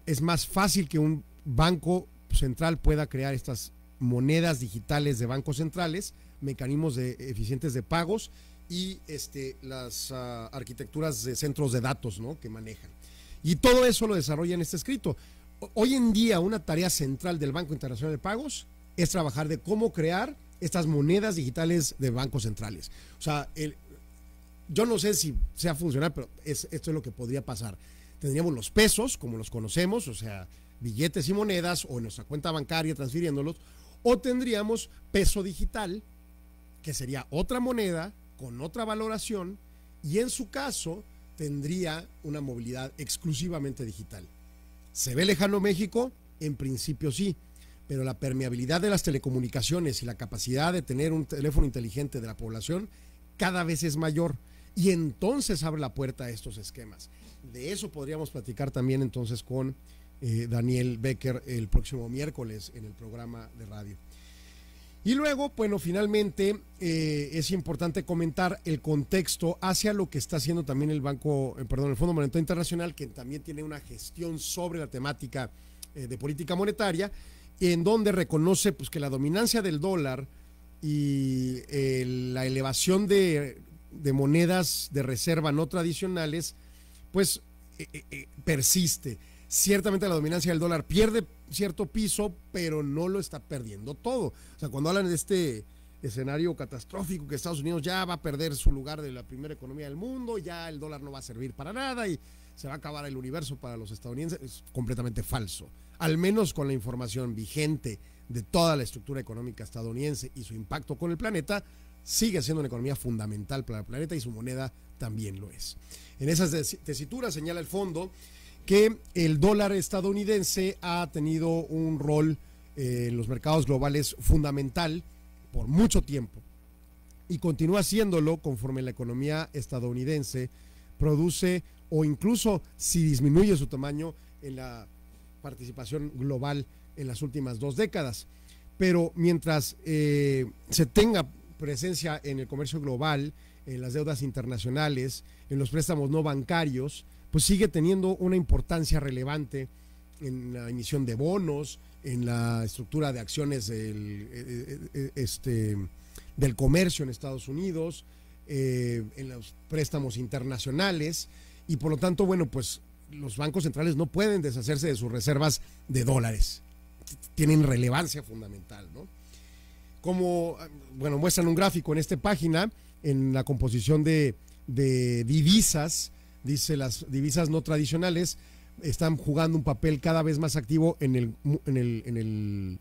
Es más fácil que un banco central pueda crear estas monedas digitales de bancos centrales, mecanismos de, eficientes de pagos y este, las ah, arquitecturas de centros de datos ¿no? que manejan. Y todo eso lo desarrolla en este escrito. Hoy en día una tarea central del Banco Internacional de Pagos es trabajar de cómo crear estas monedas digitales de bancos centrales. O sea, el, yo no sé si sea funcional, pero esto es lo que podría pasar. Tendríamos los pesos, como los conocemos, o sea, billetes y monedas, o en nuestra cuenta bancaria transfiriéndolos, o tendríamos peso digital, que sería otra moneda con otra valoración y en su caso tendría una movilidad exclusivamente digital. ¿Se ve lejano México? En principio sí, pero la permeabilidad de las telecomunicaciones y la capacidad de tener un teléfono inteligente de la población cada vez es mayor y entonces abre la puerta a estos esquemas. De eso podríamos platicar también entonces con eh, Daniel Becker el próximo miércoles en el programa de radio. Y luego, bueno, finalmente eh, es importante comentar el contexto hacia lo que está haciendo también el Banco, eh, perdón, el Fondo Monetario Internacional, que también tiene una gestión sobre la temática de política monetaria, en donde reconoce pues, que la dominancia del dólar y la elevación de, de, monedas de reserva no tradicionales, pues persiste ciertamente la dominancia del dólar pierde cierto piso, pero no lo está perdiendo todo. O sea, cuando hablan de este escenario catastrófico que Estados Unidos ya va a perder su lugar de la primera economía del mundo, ya el dólar no va a servir para nada y se va a acabar el universo para los estadounidenses, es completamente falso. Al menos con la información vigente de toda la estructura económica estadounidense y su impacto con el planeta, sigue siendo una economía fundamental para el planeta y su moneda también lo es. En esas tesituras señala el fondo que el dólar estadounidense ha tenido un rol eh, en los mercados globales fundamental por mucho tiempo y continúa haciéndolo conforme la economía estadounidense produce o incluso si disminuye su tamaño en la participación global en las últimas dos décadas. Pero mientras eh, se tenga presencia en el comercio global, en las deudas internacionales, en los préstamos no bancarios, pues sigue teniendo una importancia relevante en la emisión de bonos, en la estructura de acciones del, eh, eh, eh, este, del comercio en Estados Unidos, en los préstamos internacionales y por lo tanto, bueno, pues los bancos centrales no pueden deshacerse de sus reservas de dólares. Tienen relevancia fundamental, ¿no? Como, bueno, muestran un gráfico en esta página, en la composición de, de divisas, dice las divisas no tradicionales están jugando un papel cada vez más activo en el, en el, en el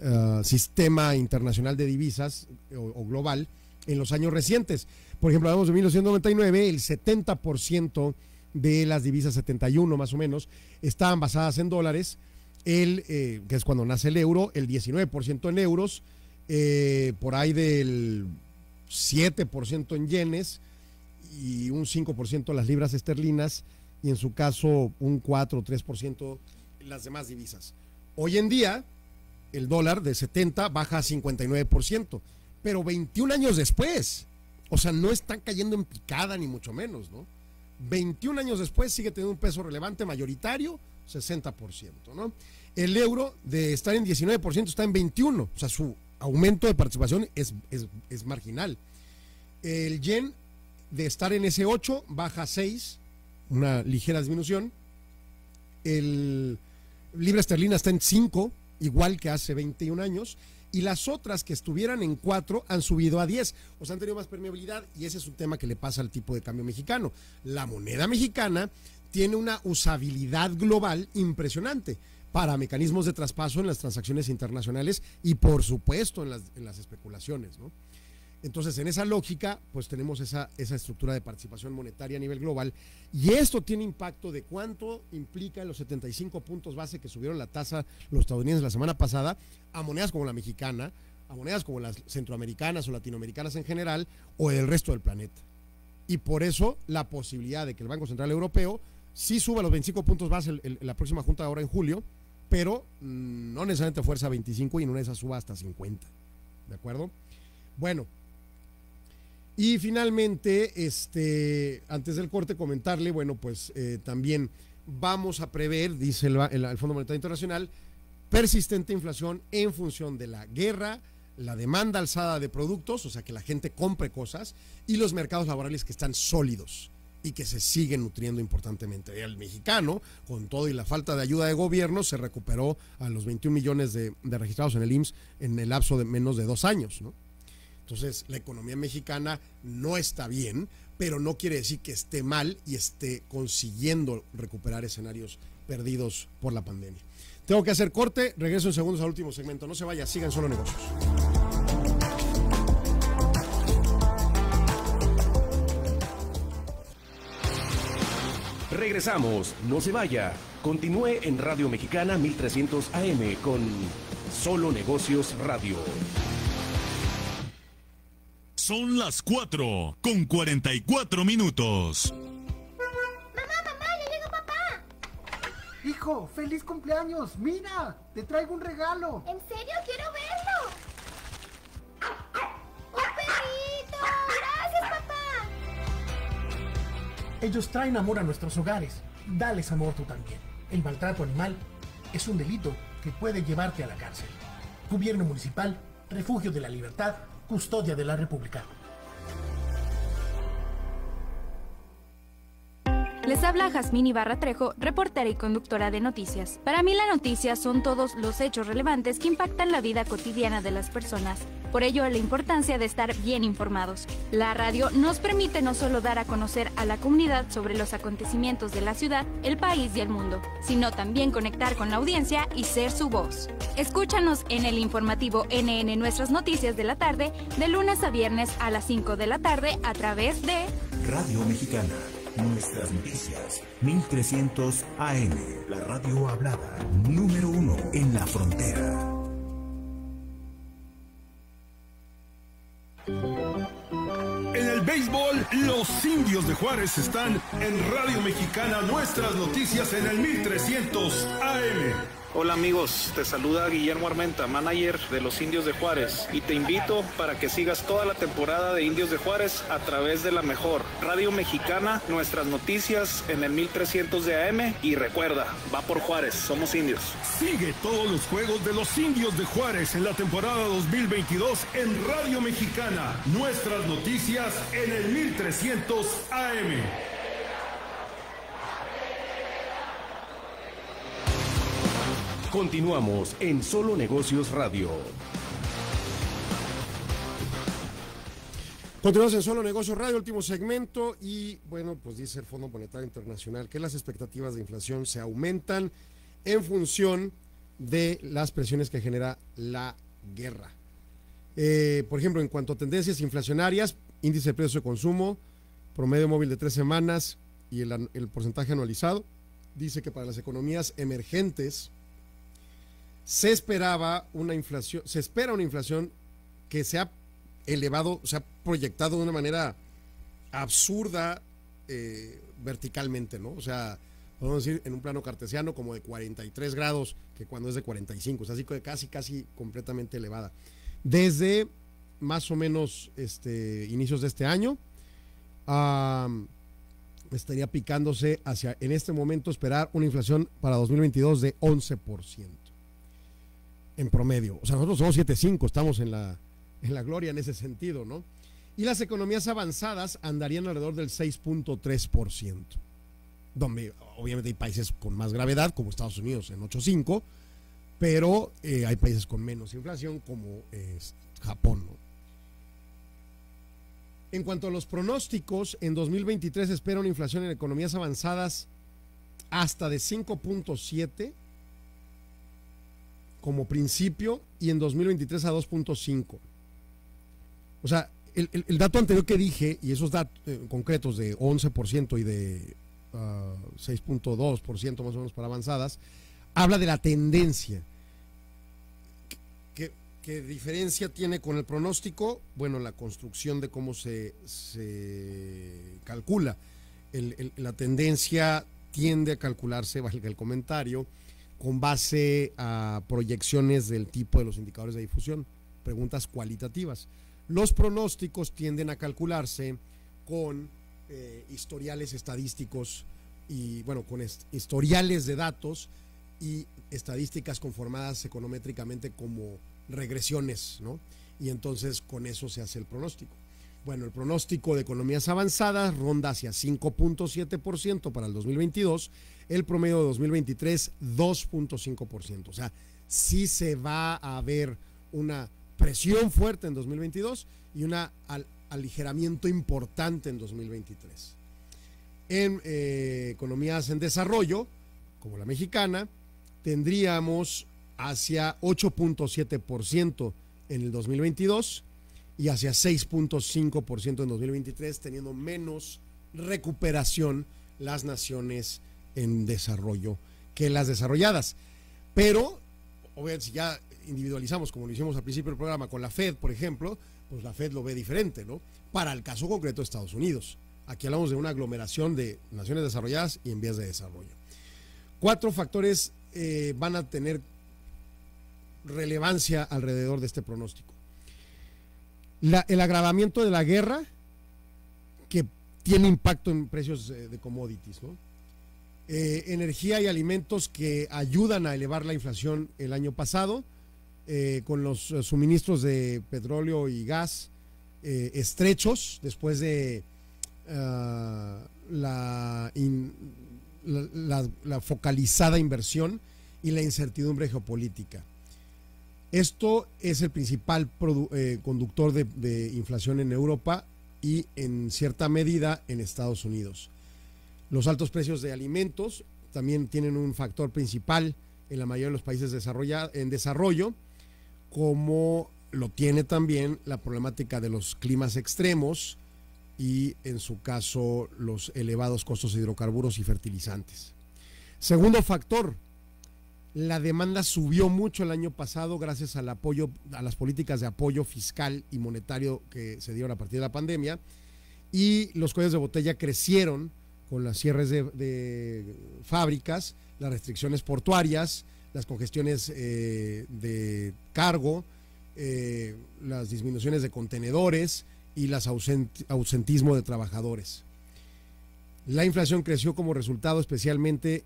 uh, sistema internacional de divisas o, o, global en los años recientes. Por ejemplo, hablamos de 1999, el 70% de las divisas 71 más o menos estaban basadas en dólares, el, eh, que es cuando nace el euro, el 19% en euros, eh, por ahí del 7% en yenes, y un 5% las libras esterlinas y en su caso un 4 o 3% las demás divisas. Hoy en día el dólar de 70 baja a 59%, pero 21 años después, o sea, no está cayendo en picada ni mucho menos, ¿no? 21 años después sigue teniendo un peso relevante mayoritario, 60%, ¿no? El euro de estar en 19% está en 21, o sea, su aumento de participación es, es, es marginal. El yen de estar en ese 8 baja a 6, una ligera disminución. El libra esterlina está en 5, igual que hace 21 años. Y las otras que estuvieran en 4 han subido a 10. O sea, han tenido más permeabilidad y ese es un tema que le pasa al tipo de cambio mexicano. La moneda mexicana tiene una usabilidad global impresionante para mecanismos de traspaso en las transacciones internacionales y por supuesto en las, en las especulaciones. ¿no? Entonces, en esa lógica, pues tenemos esa, esa estructura de participación monetaria a nivel global y esto tiene impacto de cuánto implica los 75 puntos base que subieron la tasa los estadounidenses la semana pasada a monedas como la mexicana, a monedas como las centroamericanas o latinoamericanas en general o el resto del planeta. Y por eso la posibilidad de que el Banco Central Europeo sí suba los 25 puntos base en la próxima junta ahora en julio, pero no necesariamente fuerza 25 y en una de esas suba hasta 50. ¿De acuerdo? Bueno, y finalmente, este, antes del corte, comentarle, bueno, pues eh, también vamos a prever, dice el, el, el, Fondo Monetario Internacional, persistente inflación en función de la guerra, la demanda alzada de productos, o sea, que la gente compre cosas, y los mercados laborales que están sólidos y que se siguen nutriendo importantemente. El mexicano, con todo y la falta de ayuda de gobierno, se recuperó a los 21 millones de, de registrados en el IMSS en el lapso de menos de dos años, ¿no? Entonces, la economía mexicana no está bien, pero no quiere decir que esté mal y esté consiguiendo recuperar escenarios perdidos por la pandemia. Tengo que hacer corte, regreso en segundos al último segmento. No se vaya, sigan solo negocios. Regresamos, no se vaya. Continúe en Radio Mexicana 1300 AM con Solo Negocios Radio. Son las 4 con 44 minutos. Mamá, mamá, ya llegó papá. Hijo, feliz cumpleaños. Mira, te traigo un regalo. ¿En serio? Quiero verlo. ¡Un perrito! Gracias, papá. Ellos traen amor a nuestros hogares. Dales amor tú también. El maltrato animal es un delito que puede llevarte a la cárcel. Gobierno Municipal, Refugio de la Libertad, Custodia de la República. Les habla Jazmín Ibarra Trejo, reportera y conductora de noticias. Para mí la noticia son todos los hechos relevantes que impactan la vida cotidiana de las personas. Por ello, la importancia de estar bien informados. La radio nos permite no solo dar a conocer a la comunidad sobre los acontecimientos de la ciudad, el país y el mundo, sino también conectar con la audiencia y ser su voz. Escúchanos en el informativo NN Nuestras Noticias de la tarde, de lunes a viernes a las 5 de la tarde a través de Radio Mexicana. Nuestras noticias, 1300 AM, la radio hablada, número uno en la frontera. En el béisbol, los indios de Juárez están en Radio Mexicana, nuestras noticias en el 1300 AM. Hola amigos, te saluda Guillermo Armenta, manager de los Indios de Juárez, y te invito para que sigas toda la temporada de Indios de Juárez a través de la mejor Radio Mexicana, nuestras noticias en el 1300 de AM y recuerda, va por Juárez, somos indios. Sigue todos los juegos de los Indios de Juárez en la temporada 2022 en Radio Mexicana, nuestras noticias en el 1300 AM. Continuamos en Solo Negocios Radio. Continuamos en Solo Negocios Radio, último segmento. Y bueno, pues dice el Fondo Monetario Internacional que las expectativas de inflación se aumentan en función de las presiones que genera la guerra. Eh, por ejemplo, en cuanto a tendencias inflacionarias, índice de precio de consumo, promedio móvil de tres semanas y el porcentaje anualizado, dice que para las economías emergentes, se esperaba una inflación, se espera una inflación que se ha elevado, se ha proyectado de una manera absurda eh, verticalmente, ¿no? O sea, podemos decir en un plano cartesiano como de 43 grados, que cuando es de 45, o sea, así casi, casi completamente elevada. Desde más o menos este, inicios de este año, estaría picándose hacia, en este momento, esperar una inflación para 2022 de 11% en promedio. O sea, nosotros somos 7.5, estamos en la, en la gloria en ese sentido, ¿no? Y las economías avanzadas andarían alrededor del 6.3%, donde obviamente hay países con más gravedad, como Estados Unidos en 8.5%, pero eh, hay países con menos inflación, como Japón, ¿no? En cuanto a los pronósticos, en 2023 se espera una inflación en economías avanzadas hasta de 5.7 como principio y en 2023 a 2.5. O sea, el, dato anterior que dije y esos datos eh, concretos de 11% y de uh, 6.2% más o menos para avanzadas, habla de la tendencia. ¿Qué, ¿Qué, diferencia tiene con el pronóstico? Bueno, la construcción de cómo se, se calcula. La tendencia tiende a calcularse, valga el comentario, con base a proyecciones del tipo de los indicadores de difusión, preguntas cualitativas. Los pronósticos tienden a calcularse con eh, historiales estadísticos y, bueno, con historiales de datos y estadísticas conformadas econométricamente como regresiones, ¿no? Y entonces con eso se hace el pronóstico. Bueno, el pronóstico de economías avanzadas ronda hacia 5.7% para el 2022, el promedio de 2023 2.5%. O sea, sí se va a ver una presión fuerte en 2022 y un al, aligeramiento importante en 2023. En eh, economías en desarrollo, como la mexicana, tendríamos hacia 8.7% en el 2022 y hacia 6.5% en 2023, teniendo menos recuperación las naciones en desarrollo que las desarrolladas. Pero, obviamente, si ya individualizamos, como lo hicimos al principio del programa, con la Fed, por ejemplo, pues la Fed lo ve diferente, ¿no? Para el caso concreto de Estados Unidos. Aquí hablamos de una aglomeración de naciones desarrolladas y en vías de desarrollo. Cuatro factores eh, van a tener relevancia alrededor de este pronóstico. El agravamiento de la guerra, que tiene impacto en precios de, commodities. Eh, energía y alimentos que ayudan a elevar la inflación el año pasado, eh, con los eh, suministros de petróleo y gas estrechos después de ah, la, la, focalizada inversión y la incertidumbre geopolítica. Esto es el principal conductor de inflación en Europa y en cierta medida en Estados Unidos. Los altos precios de alimentos también tienen un factor principal en la mayoría de los países en desarrollo, como lo tiene también la problemática de los climas extremos y en su caso los elevados costos de hidrocarburos y fertilizantes. Segundo factor, la demanda subió mucho el año pasado gracias al apoyo a las políticas de apoyo fiscal y monetario que se dieron a partir de la pandemia y los cuellos de botella crecieron con las cierres de, fábricas, las restricciones portuarias, las congestiones eh, de cargo, eh, las disminuciones de contenedores y las ausentismo de trabajadores. La inflación creció como resultado especialmente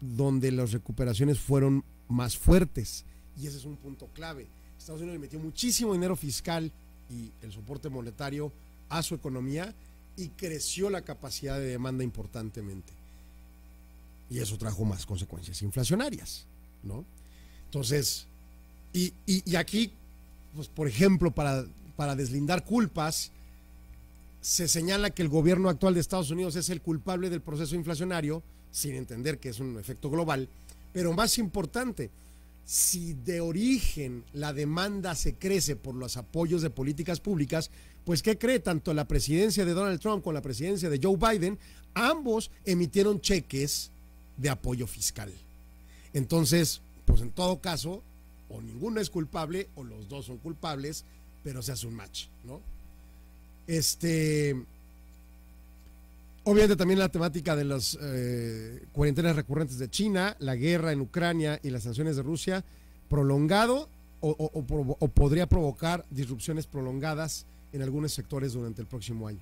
donde las recuperaciones fueron más fuertes y ese es un punto clave. Estados Unidos le metió muchísimo dinero fiscal y el soporte monetario a su economía y creció la capacidad de demanda importantemente. Y eso trajo más consecuencias inflacionarias, ¿no? Entonces, y, aquí, pues por ejemplo, para, para deslindar culpas, se señala que el gobierno actual de Estados Unidos es el culpable del proceso inflacionario, sin entender que es un efecto global, pero más importante, si de origen la demanda se crece por los apoyos de políticas públicas, pues ¿qué cree? Tanto la presidencia de Donald Trump como la presidencia de Joe Biden, ambos emitieron cheques de apoyo fiscal. Entonces, pues en todo caso, o ninguno es culpable o los dos son culpables, pero se hace un match, ¿no? Este, obviamente también la temática de las eh, cuarentenas recurrentes de China, la guerra en Ucrania y las sanciones de Rusia, prolongado o podría provocar disrupciones prolongadas en algunos sectores durante el próximo año.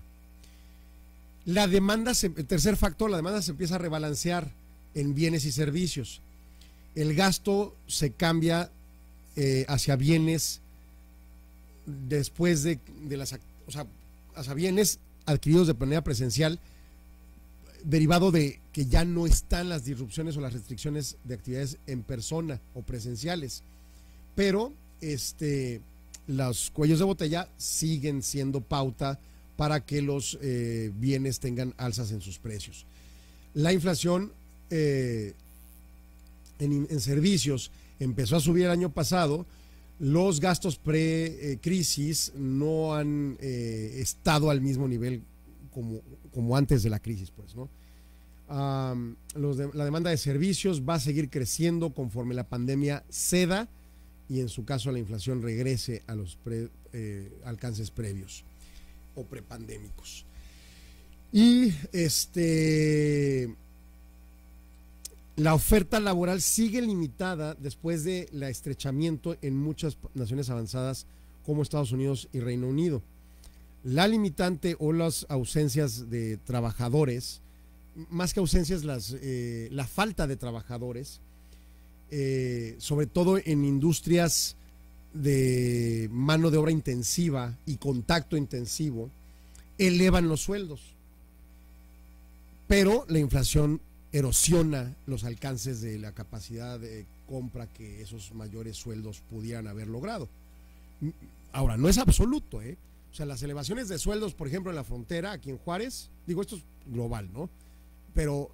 La demanda, el tercer factor, la demanda se empieza a rebalancear en bienes y servicios. El gasto se cambia eh, hacia bienes después de, las, o sea, hacia bienes adquiridos de manera presencial, derivado de que ya no están las disrupciones o las restricciones de actividades en persona o presenciales. Pero este los cuellos de botella siguen siendo pauta para que los eh, bienes tengan alzas en sus precios. La inflación eh, en, servicios empezó a subir el año pasado. Los gastos pre-crisis no han eh, estado al mismo nivel como, antes de la crisis, pues, ¿no? la demanda de servicios va a seguir creciendo conforme la pandemia ceda y en su caso la inflación regrese a los eh, alcances previos o prepandémicos. Y este la oferta laboral sigue limitada después de la estrechamiento en muchas naciones avanzadas como Estados Unidos y Reino Unido. La limitante o las ausencias de trabajadores, más que ausencias, las, eh, la falta de trabajadores, eh, sobre todo en industrias de mano de obra intensiva y contacto intensivo, elevan los sueldos. Pero la inflación erosiona los alcances de la capacidad de compra que esos mayores sueldos pudieran haber logrado. Ahora, no es absoluto, ¿eh? O sea, las elevaciones de sueldos, por ejemplo, en la frontera, aquí en Juárez, digo, esto es global, ¿no? Pero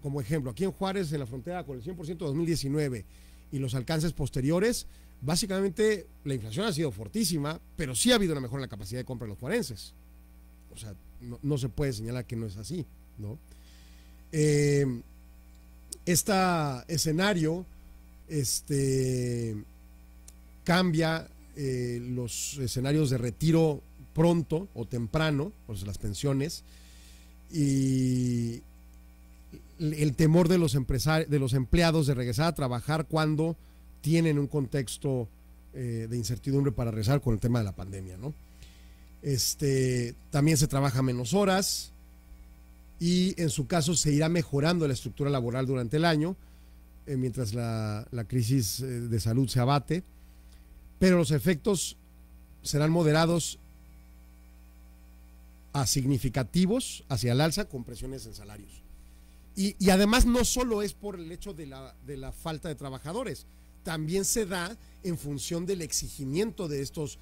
como ejemplo, aquí en Juárez, en la frontera, con el 100% de 2019 y los alcances posteriores, básicamente la inflación ha sido fortísima, pero sí ha habido una mejora en la capacidad de compra de los juarenses. O sea, no, se puede señalar que no es así, ¿no? Este escenario este, cambia eh, los escenarios de retiro pronto o temprano, pues las pensiones, y el temor de los empresarios, de los empleados de regresar a trabajar cuando tienen un contexto eh, de incertidumbre para regresar con el tema de la pandemia, ¿no? Este, también se trabaja menos horas y en su caso se irá mejorando la estructura laboral durante el año, eh, mientras la, la crisis eh, de salud se abate, pero los efectos serán moderados a significativos hacia el alza con presiones en salarios. Y, y, además no solo es por el hecho de la, de la falta de trabajadores, también se da en función del exigimiento de estos,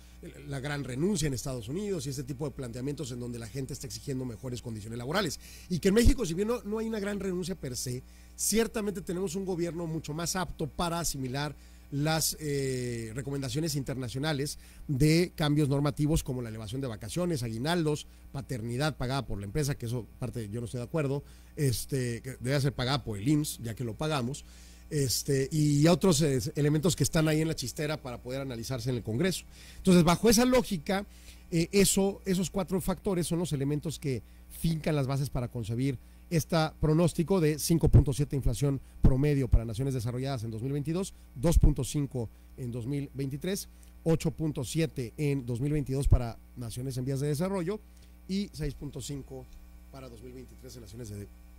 la gran renuncia en Estados Unidos y este tipo de planteamientos en donde la gente está exigiendo mejores condiciones laborales. Y que en México, si bien no, no hay una gran renuncia per se, ciertamente tenemos un gobierno mucho más apto para asimilar las eh, recomendaciones internacionales de cambios normativos como la elevación de vacaciones, aguinaldos, paternidad pagada por la empresa, que eso parte yo no estoy de acuerdo, este, que debe ser pagada por el IMSS, ya que lo pagamos, este, y otros eh, elementos que están ahí en la chistera para poder analizarse en el Congreso. Entonces, bajo esa lógica, eh, eso, esos cuatro factores son los elementos que fincan las bases para concebir este pronóstico de 5.7 inflación promedio para naciones desarrolladas en 2022, 2.5 en 2023, 8.7 en 2022 para naciones en vías de desarrollo y 6.5 para 2023 en naciones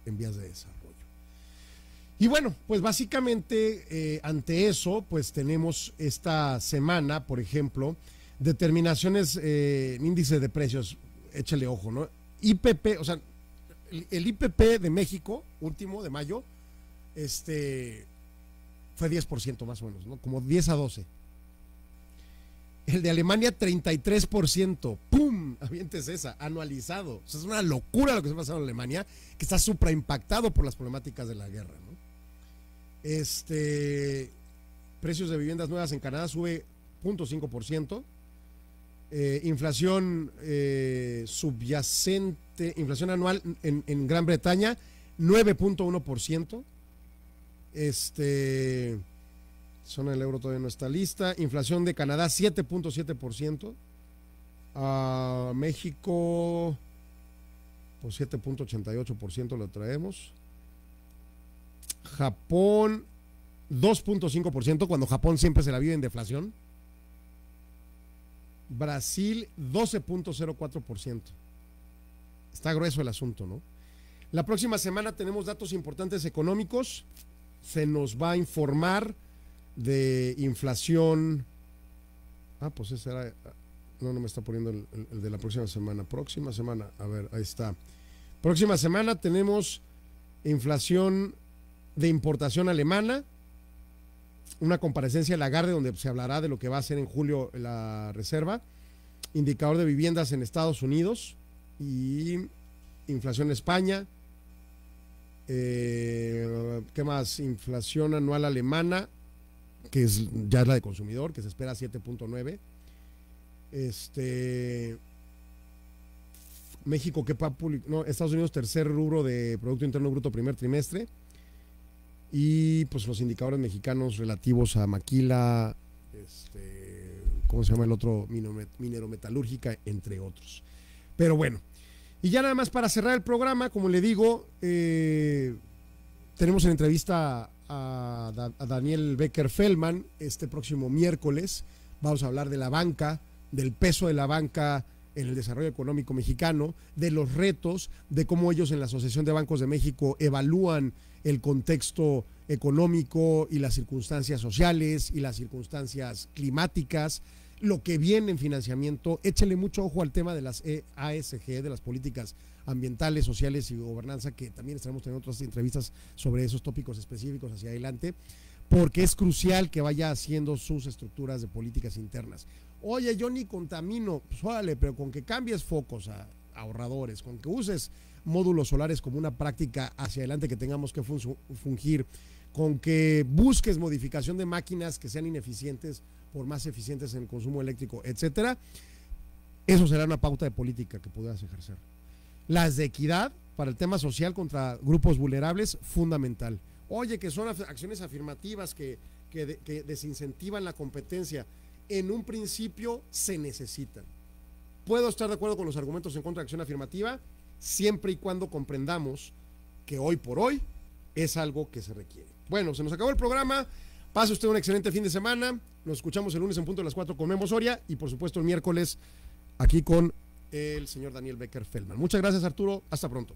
en vías de desarrollo. Y bueno, pues básicamente eh, ante eso, pues tenemos esta semana, por ejemplo, determinaciones eh, índice de precios, échale ojo, ¿no? IPP, o sea, el, IPP de México, último de mayo, este fue 10% más o menos, ¿no? Como 10 a 12. El de Alemania, 33%. ¡Pum! Avientes esa, anualizado. Es una locura lo que se ha pasado en Alemania, que está impactado por las problemáticas de la guerra, ¿no? Este, precios de viviendas nuevas en Canadá sube 0.5%. Eh, inflación eh, subyacente, inflación anual en, Gran Bretaña, 9.1%. Este, zona del euro todavía no está lista. Inflación de Canadá, 7.7%. a México, pues 7.88% lo traemos. Japón 2.5%, cuando Japón siempre se la vive en deflación. Brasil 12.04%. Está grueso el asunto, ¿no? La próxima semana tenemos datos importantes económicos. Se nos va a informar de inflación. Ah, pues ese era. No, no me está poniendo el, el de la próxima semana. Próxima semana, a ver, ahí está. Próxima semana tenemos inflación de importación alemana, una comparecencia de Lagarde donde se hablará de lo que va a hacer en julio la reserva, indicador de viviendas en Estados Unidos y inflación en España, eh, ¿qué más? Inflación anual alemana, que es ya es la de consumidor, que se espera 7.9. Este México, que no, Estados Unidos tercer rubro de Producto Interno Bruto primer trimestre y pues los indicadores mexicanos relativos a maquila, este, ¿cómo se llama el otro? Minero metalúrgica, entre otros. Pero bueno, y ya nada más para cerrar el programa, como le digo, eh, tenemos en entrevista a, a, Daniel Becker Feldman este próximo miércoles. Vamos a hablar de la banca, del peso de la banca en el desarrollo económico mexicano, de los retos, de cómo ellos en la Asociación de Bancos de México evalúan el contexto económico y las circunstancias sociales y las circunstancias climáticas, lo que viene en financiamiento, échale mucho ojo al tema de las EASG, de las políticas ambientales, sociales y gobernanza, que también estaremos teniendo otras entrevistas sobre esos tópicos específicos hacia adelante, porque es crucial que vaya haciendo sus estructuras de políticas internas. Oye, yo ni contamino, pues pero con que cambies focos a ahorradores, con que uses módulos solares como una práctica hacia adelante que tengamos que fungir, con que busques modificación de máquinas que sean ineficientes por más eficientes en el consumo eléctrico, etcétera, eso será una pauta de política que puedas ejercer. Las de equidad para el tema social contra grupos vulnerables, fundamental. Oye, que son acciones afirmativas que, que, que desincentivan la competencia. En un principio se necesitan. Puedo estar de acuerdo con los argumentos en contra de acción afirmativa, siempre y cuando comprendamos que hoy por hoy es algo que se requiere. Bueno, se nos acabó el programa. Pase usted un excelente fin de semana. Nos escuchamos el lunes en punto de las 4 con Memo Soria y por supuesto el miércoles aquí con el señor Daniel Becker Feldman. Muchas gracias Arturo. Hasta pronto.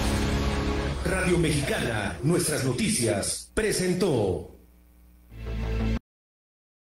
Radio Mexicana, nuestras noticias, presentó.